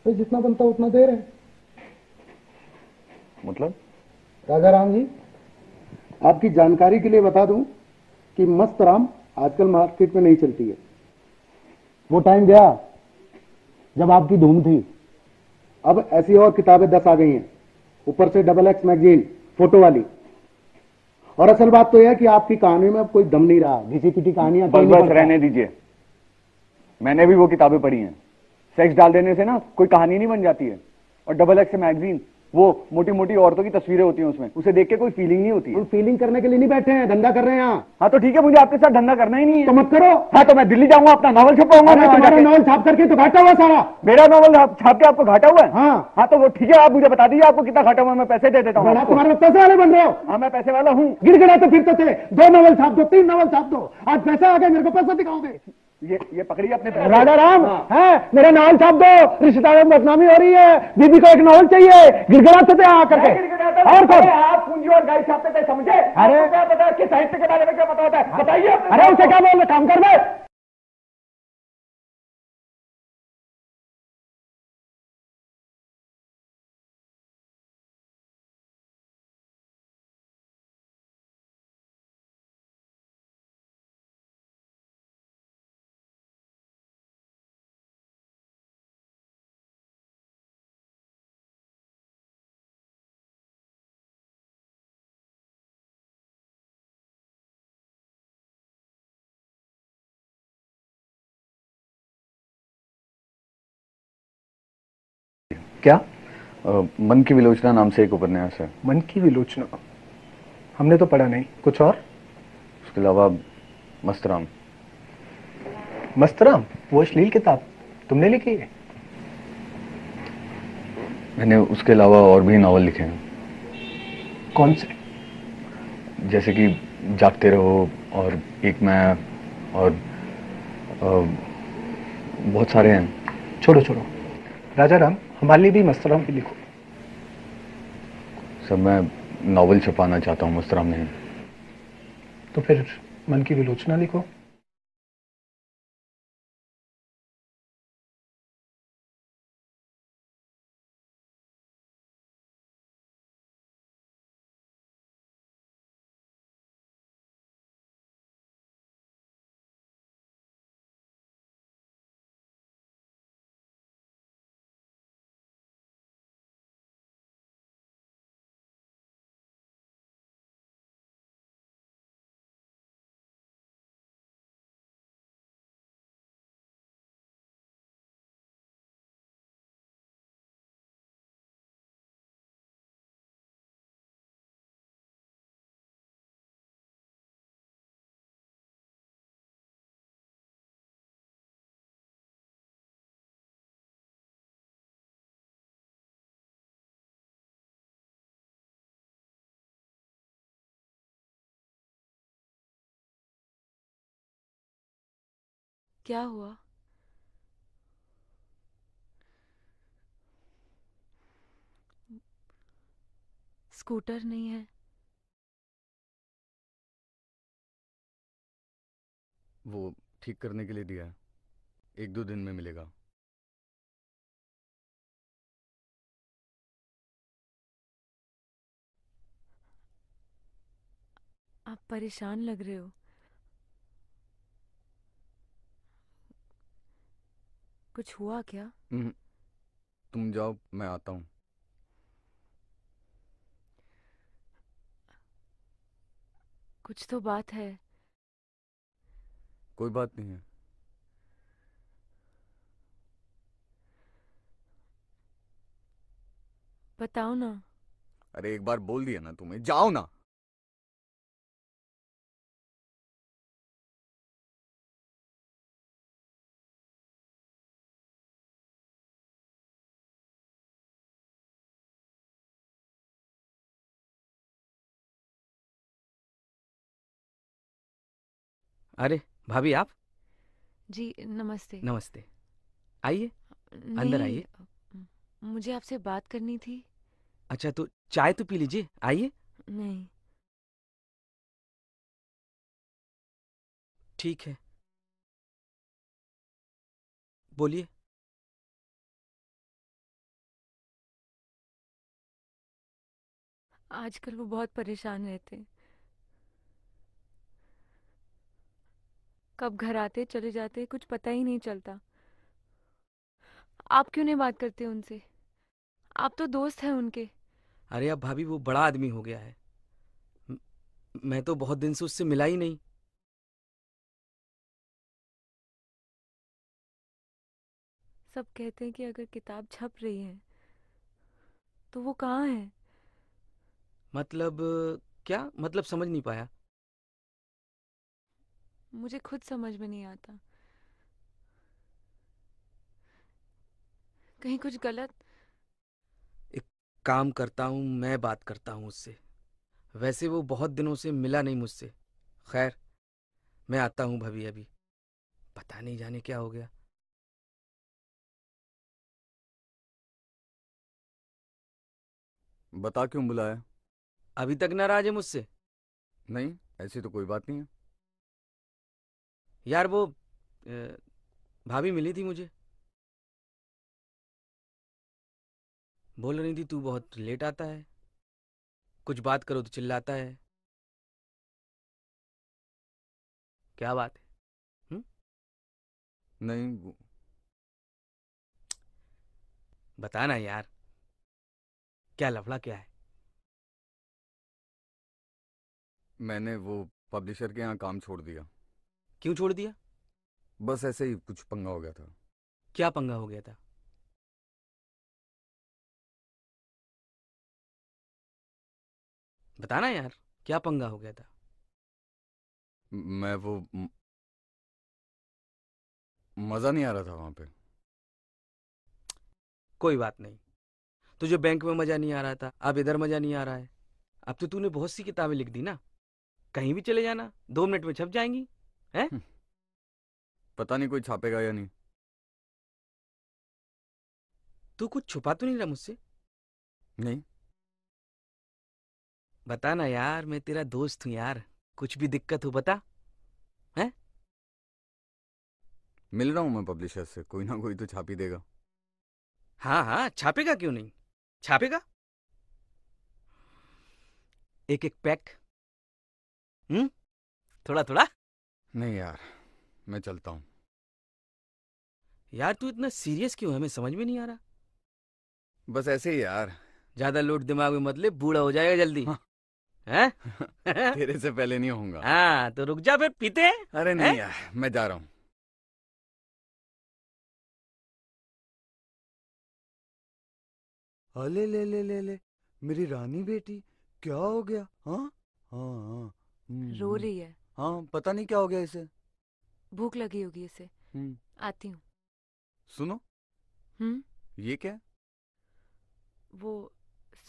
तो जितना बनता उतना दे रहे मतलब? राजा राम जी आपकी जानकारी के लिए बता दूँ कि मस्त राम आजकल मार्केट में नहीं चलती है। वो टाइम गया जब आपकी धूम थी। अब ऐसी और किताबें दस आ गई हैं। ऊपर से डबल एक्स मैगजीन फ़ोटो वाली। और असल बात तो यह है कि आपकी कहानी में अब कोई दम नहीं रहा घिसी पिटी कहानियाँ बस बस रहने दीजिए। मैंने भी वो किताबें पढ़ी हैं। सेक्स डाल देने से ना कोई कहानी नहीं बन जाती है। और डबल एक्स मैगजीन वो मोटी मोटी औरतों की तस्वीरें होती हैं उसमें। उसे देख के कोई फीलिंग नहीं होती हम फीलिंग करने के लिए नहीं बैठे हैं धंधा कर रहे हैं यहाँ। हाँ तो ठीक है मुझे आपके साथ धंधा करना ही नहीं है। तो मत करो। हाँ तो मैं दिल्ली जाऊँगा अपना नॉवल छपाऊँगा। नॉवल छाप करके तो घाटा हुआ सारा। मेरा नॉवल छाप के आपको घाटा हुआ है? हाँ। हाँ तो वो ठीक है आप मुझे बता दीजिए आपको कितना घाटा हुआ मैं पैसे दे देता हूँ तुम्हारे पैसे वाले बन रहे हो। हाँ मैं पैसे वाला हूँ। गिर गिड़गिड़ा तो फिरते थे। दो नॉवल छाप दो तीन नॉवल छाप दो। आज पैसा आ गया मेरे को पैसा दिखाओगे। ये ये पकड़िए अपने। राजा राम है। मेरा नॉवल छाप दो। रिश्तेदारों में बदनामी हो रही है। दीदी को एक नॉवल चाहिए। गिड़गिड़ाते थे आ करके और कौन? आप पूंजी और गाय छापते थे समझे? अरे- क्या पता है कि साहित्य के बारे में क्या पता होता है? बताइए अपने अरे उसे क्या बोल रहे काम कर दे। क्या? आ, मन की विलोचना नाम से एक उपन्यास है। मन की विलोचना? हमने तो पढ़ा नहीं। कुछ और? उसके अलावा मस्तराम। मस्तराम? वो अश्लील किताब। तुमने लिखी है? मैंने उसके अलावा और भी नावल लिखे हैं। कौन से? जैसे कि जागते रहो और एक मैं और अ, बहुत सारे हैं। छोड़ो छोड़ो। राजा राम भी मस्तराम भी लिखो। सर मैं नावल छपाना चाहता हूँ मस्तराम नहीं तो फिर मन की विलोचना लिखो। क्या हुआ? स्कूटर नहीं है। वो ठीक करने के लिए दिया है। एक दो दिन में मिलेगा। आप परेशान लग रहे हो। कुछ हुआ क्या? हम्म, तुम जाओ मैं आता हूँ। कुछ तो बात है। कोई बात नहीं है। बताओ ना। अरे एक बार बोल दिया ना तुम्हें। जाओ ना। अरे भाभी आप? जी नमस्ते। नमस्ते। आइए अंदर आइए। मुझे आपसे बात करनी थी। अच्छा तो चाय तो पी लीजिए आइए। नहीं। ठीक है। बोलिए। आजकल वो बहुत परेशान रहते हैं। कब घर आते चले जाते कुछ पता ही नहीं चलता। आप क्यों नहीं बात करते उनसे? आप तो दोस्त हैं उनके। अरे अब भाभी वो बड़ा आदमी हो गया है। मैं तो बहुत दिन से उससे मिला ही नहीं। सब कहते हैं कि अगर किताब छप रही है तो वो कहाँ है? मतलब क्या? मतलब समझ नहीं पाया। मुझे खुद समझ में नहीं आता। कहीं कुछ गलत? एक काम करता हूँ मैं बात करता हूँ उससे। वैसे वो बहुत दिनों से मिला नहीं मुझसे। खैर मैं आता हूँ भाभी अभी। पता नहीं जाने क्या हो गया। बता क्यों बुलाया? अभी तक नाराज़ है मुझसे। नहीं ऐसी तो कोई बात नहीं है। यार वो भाभी मिली थी मुझे। बोल रही थी तू बहुत लेट आता है। कुछ बात करो तो चिल्लाता है। क्या बात है? हुँ? नहीं वो- बता यार क्या लफड़ा क्या है? मैंने वो पब्लिशर के यहाँ काम छोड़ दिया। क्यों छोड़ दिया? बस ऐसे ही कुछ पंगा हो गया था। क्या पंगा हो गया था? बताना यार क्या पंगा हो गया था? मैं वो मज़ा नहीं आ रहा था वहाँ पे। कोई बात नहीं। तुझे बैंक में मज़ा नहीं आ रहा था अब इधर मज़ा नहीं आ रहा है। अब तो तूने बहुत सी किताबें लिख दी ना। कहीं भी चले जाना दो मिनट में छप जाएँगी। हैं? पता नहीं कोई छापेगा या नहीं। तू कुछ छुपा तो नहीं रहा मुझसे? नहीं। बता ना यार मैं तेरा दोस्त हूँ यार। कुछ भी दिक्कत हो बता। हैं? मिल रहा हूँ मैं पब्लिशर से कोई ना कोई तो छाप ही देगा। हाँ हाँ छापेगा क्यों नहीं? छापेगा? एक एक पैक। हम्म? थोड़ा थोड़ा। नहीं यार मैं चलता हूँ। यार तू इतना सीरियस क्यों है? हमें समझ में नहीं आ रहा। बस ऐसे ही यार। ज़्यादा लोड दिमाग में मत ले बूढ़ा हो जाएगा जल्दी। हाँ। हैं? तेरे से पहले नहीं होऊँगा। हाँ तो रुक जा फिर पीते हैं। अरे नहीं हैं? यार मैं जा रहा हूँ। अले ले ले ले ले मेरी रानी बेटी क्या हो गया? हाँ? हाँ हाँ। हम्म, रो। रही है। हाँ पता नहीं क्या हो गया इसे। भूख लगी होगी इसे। हम्म, आती हूँ। सुनो। हम्म? ये क्या है? वो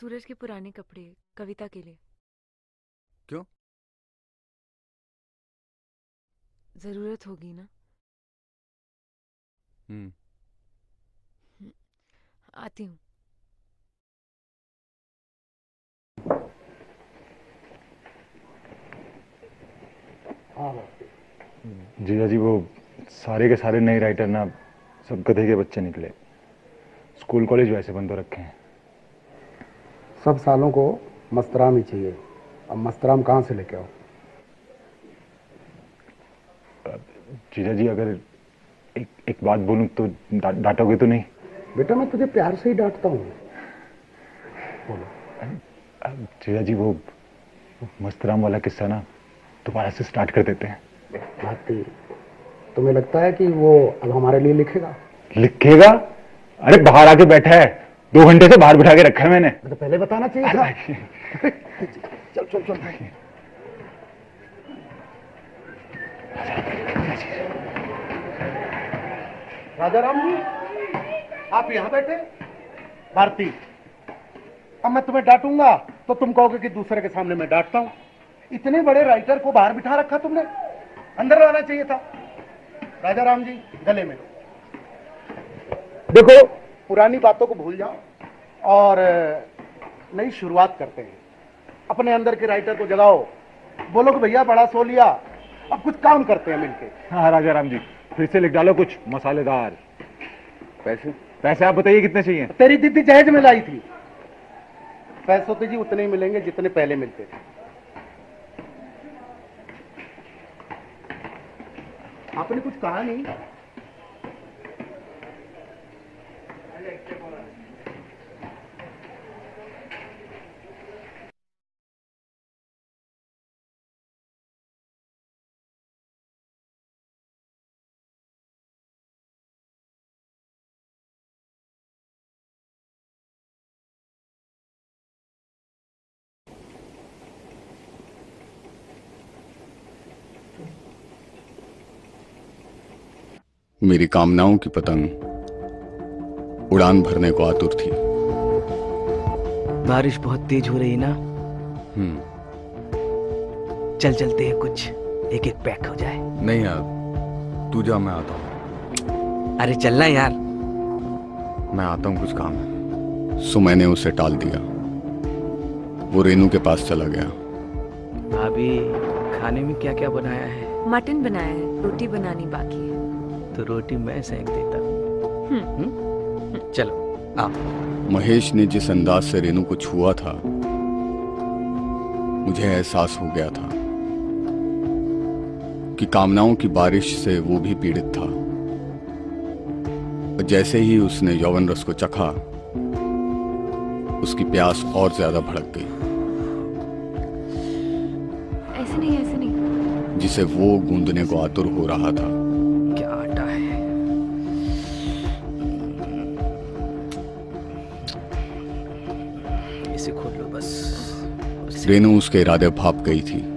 सूरज के पुराने कपड़े कविता के लिए। क्यों? ज़रूरत होगी ना? हम्म। आती हूँ। जीजा जी वो सारे के सारे नए राइटर ना सब गधे के बच्चे निकले। स्कूल कॉलेज वैसे बंद हो रखे हैं। सब सालों को मस्तराम ही चाहिए। अब मस्तराम कहाँ से लेके आओ? जीजा जी अगर एक एक बात बोलूँ तो डा, डांटोगे तो नहीं? बेटा मैं तुझे प्यार से ही डांटता हूँ। जीजा जी वो मस्तराम वाला किस्सा ना दोबारा से स्टार्ट कर देते हैं। भारती तुम्हें लगता है कि वो अब हमारे लिए लिखेगा? लिखेगा? अरे बाहर आके बैठा है। दो घंटे से बाहर बिठा के रखा है मैंने। तो पहले बताना चाहिए था। चल चल चल। राजा राम जी आप यहाँ बैठे? भारती अब मैं तुम्हें डांटूँगा तो तुम कहोगे कि दूसरे के सामने मैं डांटता हूँ। इतने बड़े राइटर को बाहर बिठा रखा तुमने। अंदर लाना चाहिए था। राजा राम जी गले में देखो पुरानी बातों को भूल जाओ और नई शुरुआत करते हैं। अपने अंदर के राइटर को जगाओ। बोलो कि भैया बड़ा सो लिया। अब कुछ काम करते हैं मिलके। हाँ राजा राम जी फिर से लिख डालो कुछ मसालेदार। पैसे? पैसे आप बताइए कितने चाहिए? तेरी दीदी जहेज में लाई थी। पैसों तो जी उतने ही मिलेंगे जितने पहले मिलते थे। आपने कुछ कहा नहीं। मेरी कामनाओं की पतंग उड़ान भरने को आतुर थी। बारिश बहुत तेज हो रही है ना? हम्म। चल चलते हैं कुछ। एक एक पैक हो जाए। नहीं यार तू जा मैं आता हूँ। अरे चलना यार। मैं आता हूँ कुछ काम। है सो मैंने उसे टाल दिया। वो रेनू के पास चला गया। भाभी खाने में क्या क्या बनाया है? मटन बनाया है रोटी बनानी बाकी है। तो रोटी मैं सेक देता। हूँ हम्म। चलो आओ। महेश ने जिस अंदाज से रेनू को छुआ था मुझे एहसास हो गया था कि कामनाओं की बारिश से वो भी पीड़ित था। और जैसे ही उसने यौवन रस को चखा उसकी प्यास और ज़्यादा भड़क गई। ऐसे नहीं ऐसे नहीं। जिसे वो गूंदने को आतुर हो रहा था। रेनू उसके इरादे भाप गई थी।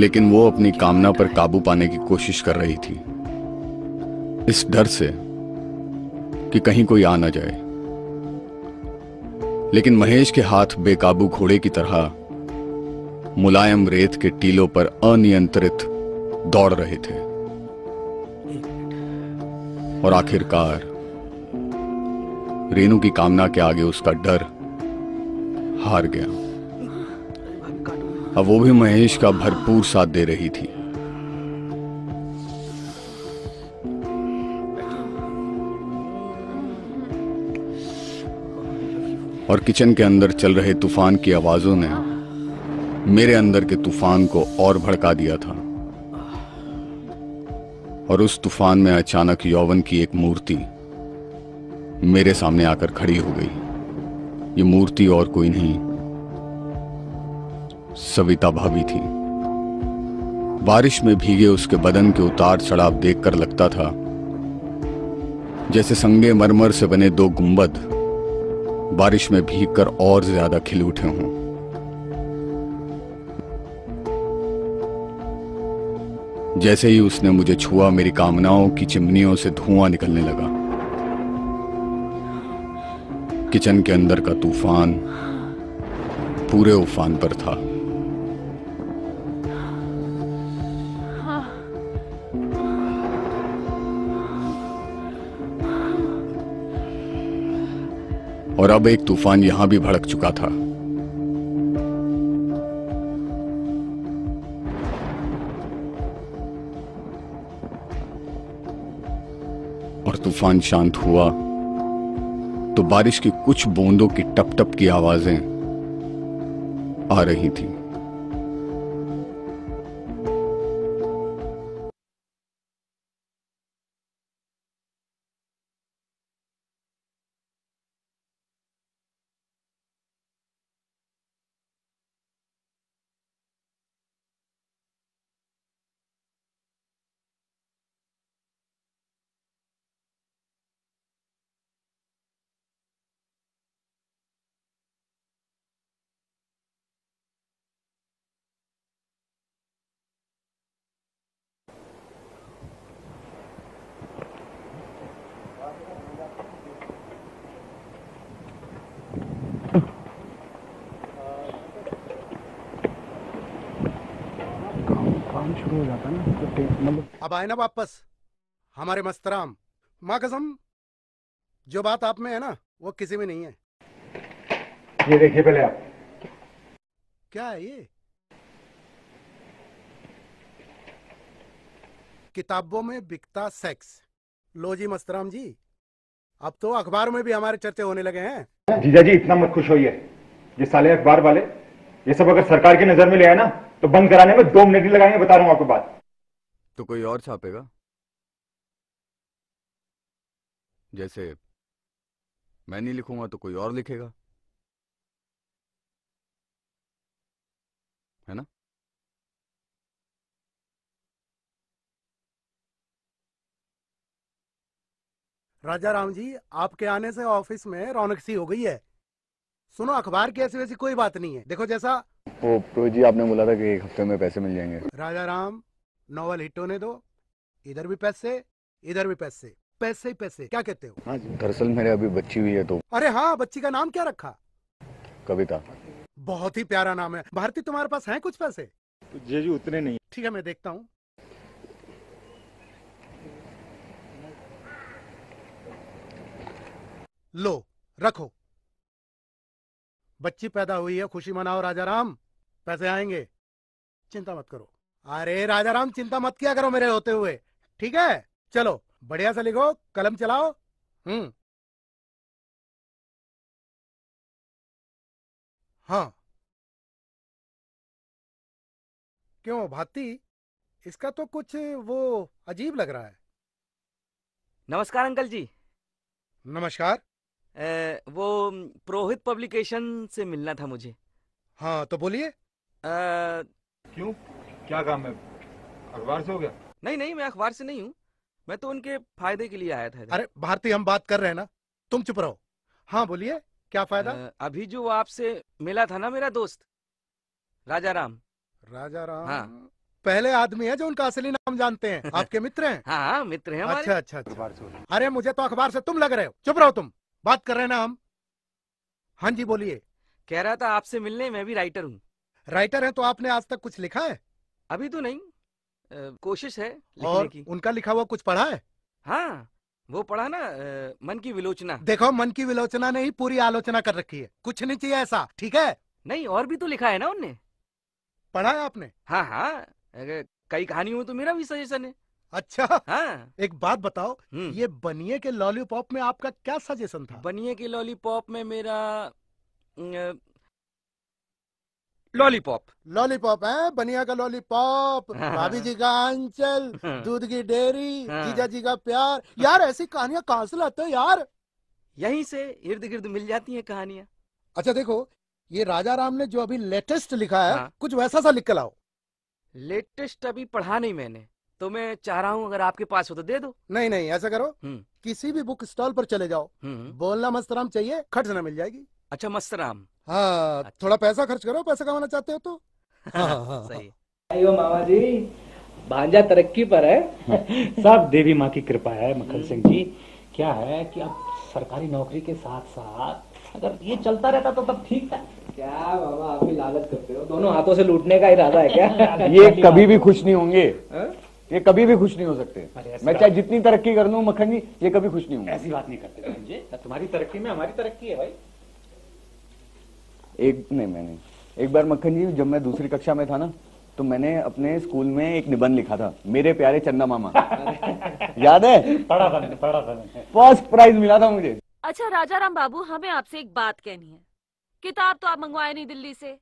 लेकिन वो अपनी कामना पर काबू पाने की कोशिश कर रही थी। इस डर से कि कहीं कोई आ ना जाए। लेकिन महेश के हाथ बेकाबू घोड़े की तरह मुलायम रेत के टीलों पर अनियंत्रित दौड़ रहे थे। और आखिरकार रेनू की कामना के आगे उसका डर हार गया। अब वो भी महेश का भरपूर साथ दे रही थी। और किचन के अंदर चल रहे तूफ़ान की आवाजों ने मेरे अंदर के तूफ़ान को और भड़का दिया था। और उस तूफ़ान में अचानक यौवन की एक मूर्ति मेरे सामने आकर खड़ी हो गई। ये मूर्ति और कोई नहीं सविता भाभी थी। बारिश में भीगे उसके बदन के उतार चढ़ाव देखकर लगता था, जैसे संगे मरमर से बने दो गुंबद बारिश में भीगकर और ज़्यादा खिल उठे हों। जैसे ही उसने मुझे छुआ, मेरी कामनाओं की चिमनियों से धुआँ निकलने लगा। किचन के अंदर का तूफ़ान पूरे उफान पर था। और अब एक तूफ़ान यहाँ भी भड़क चुका था। और तूफ़ान शांत हुआ तो बारिश की कुछ बूंदों की टप टप की आवाज़ें आ रही थी। शुरू हो जाता ना तो मतलब अब आए ना वापस। हमारे मस्तराम। माँ कसम जो बात आप में है ना वो किसी में नहीं है। ये देखिए पहले आप। क्या है ये? किताबों में बिकता सेक्स लो जी मस्तराम जी अब तो अखबार में भी हमारे चर्चे होने लगे हैं। जीजा जी इतना मत खुश होइए। ये साले अखबार वाले ये सब अगर सरकार की नज़र में ले आए ना तो बंद कराने में दो मिनट ही लगाएँगे बता रहा हूँ आपको बात। तो कोई और छापेगा? जैसे मैं नहीं लिखूँगा तो कोई और लिखेगा। है ना? राजा राम जी आपके आने से ऑफ़िस में रौनक सी हो गई है। सुनो अखबार की ऐसी वैसी कोई बात नहीं है। देखो जैसा वो प्रो जी आपने बोला था कि एक हफ़्ते में पैसे मिल जाएँगे। राजा राम नॉवल हिट होने दो। इधर भी पैसे इधर भी पैसे। पैसे ही पैसे क्या कहते हो? हाँ जी दरअसल मेरे अभी बच्ची हुई है तो। अरे हाँ बच्ची का नाम क्या रखा? कविता। बहुत ही प्यारा नाम है। भारती तुम्हारे पास है कुछ पैसे? जी जी उतने नहीं। ठीक है मैं देखता हूँ। लो रखो। बच्ची पैदा हुई है खुशी मनाओ राजा राम पैसे आएँगे। चिंता मत करो। अरे राजा राम चिंता मत किया करो मेरे होते हुए। ठीक है? चलो बढ़िया से लिखो कलम चलाओ। हम्म। हाँ। क्यों भाती? इसका तो कुछ वो अजीब लग रहा है। नमस्कार अंकल जी। नमस्कार। ए, वो पुरोहित पब्लिकेशन से मिलना था मुझे। हाँ तो बोलिए। क्यों? क्या काम है? अखबार से हो गया? नहीं नहीं मैं अखबार से नहीं हूँ। मैं तो उनके फ़ायदे के लिए आया था अरे भारती हम बात कर रहे हैं ना? तुम चुप रहो। हाँ बोलिए क्या फ़ायदा? अ, अभी जो आपसे मिला था ना मेरा दोस्त राजा राम। राजा राम? हाँ। पहले आदमी है जो उनका असली नाम जानते हैं। आपके मित्र हैं? हाँ हाँ मित्र हैं हमारे। अच्छा अच्छा अच्छा। अरे मुझे तो अखबार से तुम लग रहे हो। चुप रहो तुम। बात कर रहे हैं ना हम? हाँ जी बोलिए। कह रहा था आपसे मिलने मैं भी राइटर हूँ। राइटर हैं तो आपने आज तक कुछ लिखा है? अभी तो नहीं। अ, कोशिश है लिखने और की। उनका लिखा हुआ कुछ पढ़ा है? हाँ वो पढ़ा ना अ, मन की विलोचना। देखो मन की विलोचना ने ही पूरी आलोचना कर रखी है। कुछ नहीं चाहिए ऐसा ठीक है? नहीं और भी तो लिखा है ना उनने। पढ़ा है आपने? हाँ हाँ कई कहानियों में तो मेरा भी सजेशन है। अच्छा हाँ। एक बात बताओ हम्म। ये बनिए के लॉलीपॉप में आपका क्या सजेशन था? बनिए के लॉलीपॉप में मेरा लॉलीपॉप लॉलीपॉप है बनिया का लॉलीपॉप हाँ। भाभी जी का आंचल हाँ। दूध की डेयरी हाँ। जीजा जी का प्यार। यार ऐसी कहानियाँ कहाँ से लाते हो यार? यहीं से इर्द गिर्द मिल जाती हैं कहानियाँ। अच्छा देखो ये राजा राम ने जो अभी लेटेस्ट लिखा है हाँ। कुछ वैसा सा लिख के लाओ। लेटेस्ट अभी पढ़ा नहीं मैंने तो मैं चाह रहा हूँ अगर आपके पास हो तो दे दो। नहीं नहीं ऐसा करो हम्म। किसी भी बुक स्टॉल पर चले जाओ। हम्म। बोलना मस्तराम चाहिए खट से ना मिल जाएगी। अच्छा मस्तराम हाँ थोड़ा पैसा खर्च करो पैसा कमाना चाहते हो तो। हाँ, हाँ, हाँ, सही। मामा जी भांजा तरक्की पर है। सब देवी माँ की कृपा है मक्खन सिंह जी। क्या है कि अब सरकारी नौकरी के साथ साथ अगर ये चलता रहता तो तब ठीक था। क्या बाबा आप भी लालच करते हो। दोनों हाथों से लूटने का इरादा है क्या? ये कभी भी खुश नहीं होंगे। हाँ? ये कभी भी खुश नहीं हो सकते। मैं चाहे जितनी तरक्की कर लूँ मक्खन जी ये कभी खुश नहीं होंगे। ऐसी बात नहीं करते तुम्हारी तरक्की में हमारी तरक्की है भाई। एक नहीं मैंने एक बार मक्खन जी जब मैं दूसरी कक्षा में था ना तो मैंने अपने स्कूल में एक निबंध लिखा था मेरे प्यारे चंदा मामा। याद है? पढ़ा था पढ़ा था। फ़र्स्ट प्राइज मिला था मुझे। अच्छा राजा राम बाबू हमें आपसे एक बात कहनी है। किताब तो आप मंगवाए नहीं दिल्ली से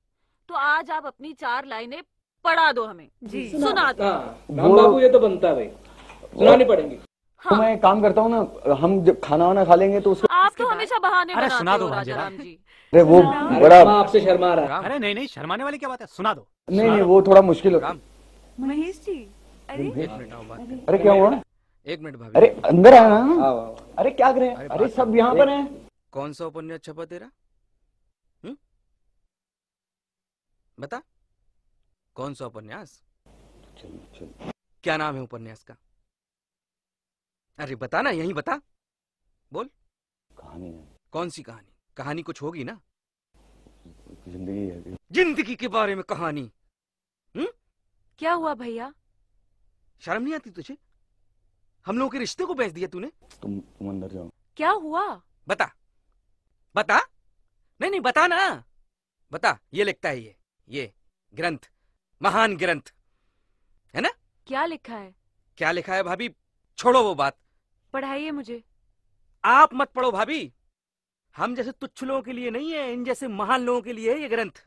तो आज आप अपनी चार लाइनें पढ़ा दो हमें। जी। सुना दो। हाँ। राम बाबू ये तो बनता है सुनानी पड़ेंगी। तो मैं काम करता हूँ ना हम जब खाना वाना खा लेंगे तो उसको आप तो हमेशा बहाने अरे सुना दो हो भांजे राजाराम जी। अरे वो बड़ा आपसे शर्मा रहा है। अरे नहीं नहीं शर्माने वाली क्या बात है? सुना दो। नहीं नहीं वो थोड़ा मुश्किल होता महेश जी अरे एक मिनट आओ अरे क्या हुआ? एक मिनट भाभी। अरे अंदर आया ना अरे क्या करें अरे अरे सब यहाँ पर हैं। कौन सा उपन्यास छपा तेरा हम्म? बता। कौन सा उपन्यास? चल चल। क्या नाम है उपन्यास का? अरे बता ना यही बता। बोल। कहानी है। कौन सी कहानी? कहानी कुछ होगी ना? ज़िंदगी ज़िंदगी के बारे में कहानी। क्या हुआ भैया? शर्म नहीं आती तुझे? हम लोगों के रिश्ते को बेच दिया तूने। तुम तुम अंदर जाओ। क्या हुआ? बता। बता? नहीं नहीं बता ना। बता ये लिखता है ये। ये ग्रंथ। महान ग्रंथ। है ना? क्या लिखा है? क्या लिखा है भाभी? छोड़ो वो बात। पढ़ाइए मुझे। आप मत पढ़ो भाभी। हम जैसे तुच्छ लोगों के लिए नहीं है इन जैसे महान लोगों के लिए है ये ग्रंथ।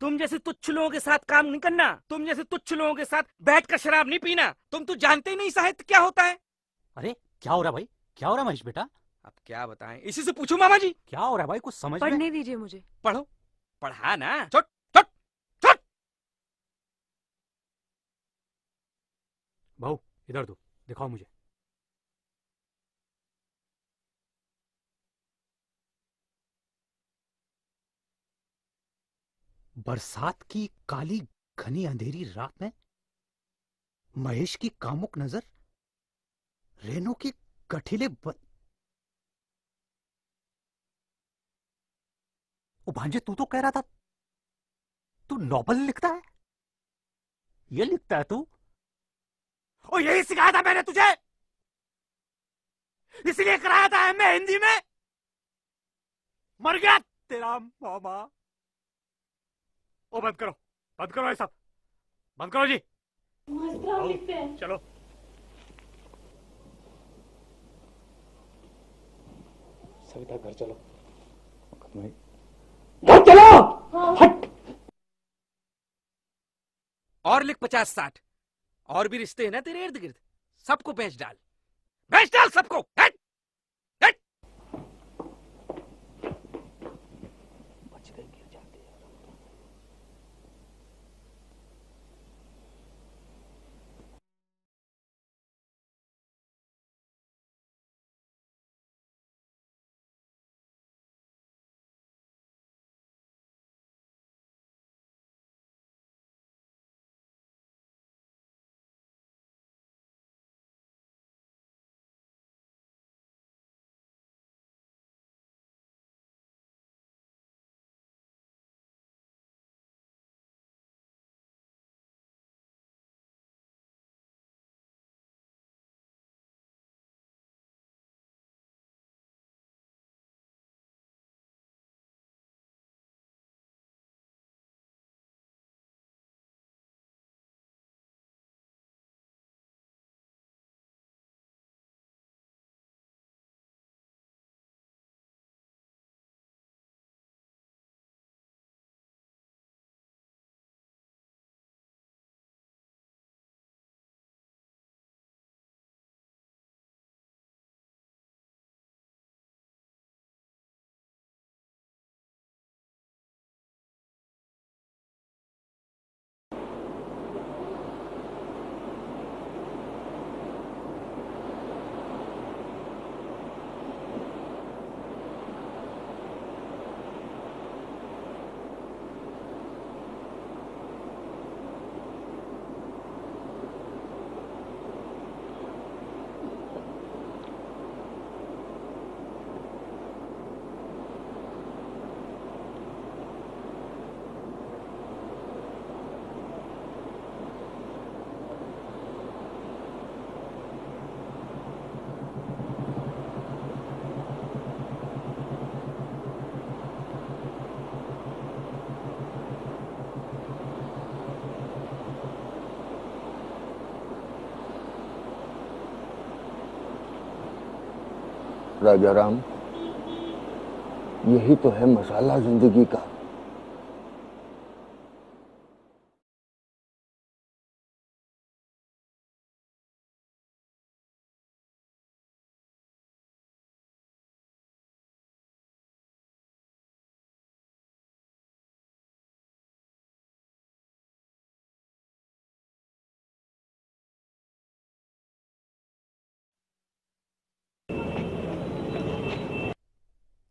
तुम जैसे तुच्छ लोगों के साथ काम नहीं करना तुम जैसे तुच्छ लोगों के साथ बैठकर शराब नहीं पीना तुम तो जानते ही नहीं साहित्य क्या होता है। अरे क्या हो रहा भाई? क्या हो रहा है महेश बेटा? अब क्या बताएँ? इसी से पूछो मामा जी। क्या हो रहा है भाई? कुछ समझ में पढ़ने दीजिए मुझे। पढ़ो। पढ़ा ना। छोट भाऊ इधर दो दिखाओ मुझे। बरसात की काली घनी अंधेरी रात में महेश की कामुक नज़र रेनो के गठिले ब... ओ भांजे, तू तो कह रहा था, तू नॉवल लिखता है? ये लिखता है तू? और यही सिखाया था मैंने तुझे! इसलिए कराया था मैं हिंदी में! मर गया तेरा मामा। ओ बंद करो। बंद करो ये सब बंद करो जी। चलो। सविता घर चलो। घर चलो। हट। और लिख पचास साठ। और भी रिश्ते हैं ना तेरे इर्द गिर्द सबको बेच डाल। बेच डाल सबको। हट हट। राजा राम यही तो है मसाला ज़िंदगी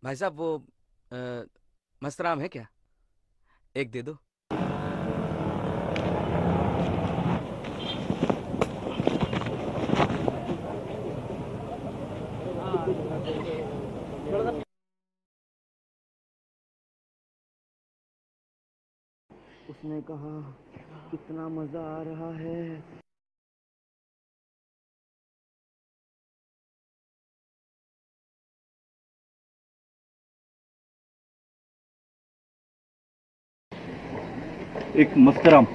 भाई साहब, वो मस्तराम है क्या? एक दे दो। उसने कहा, कितना मज़ा आ रहा है। एक मस्तराम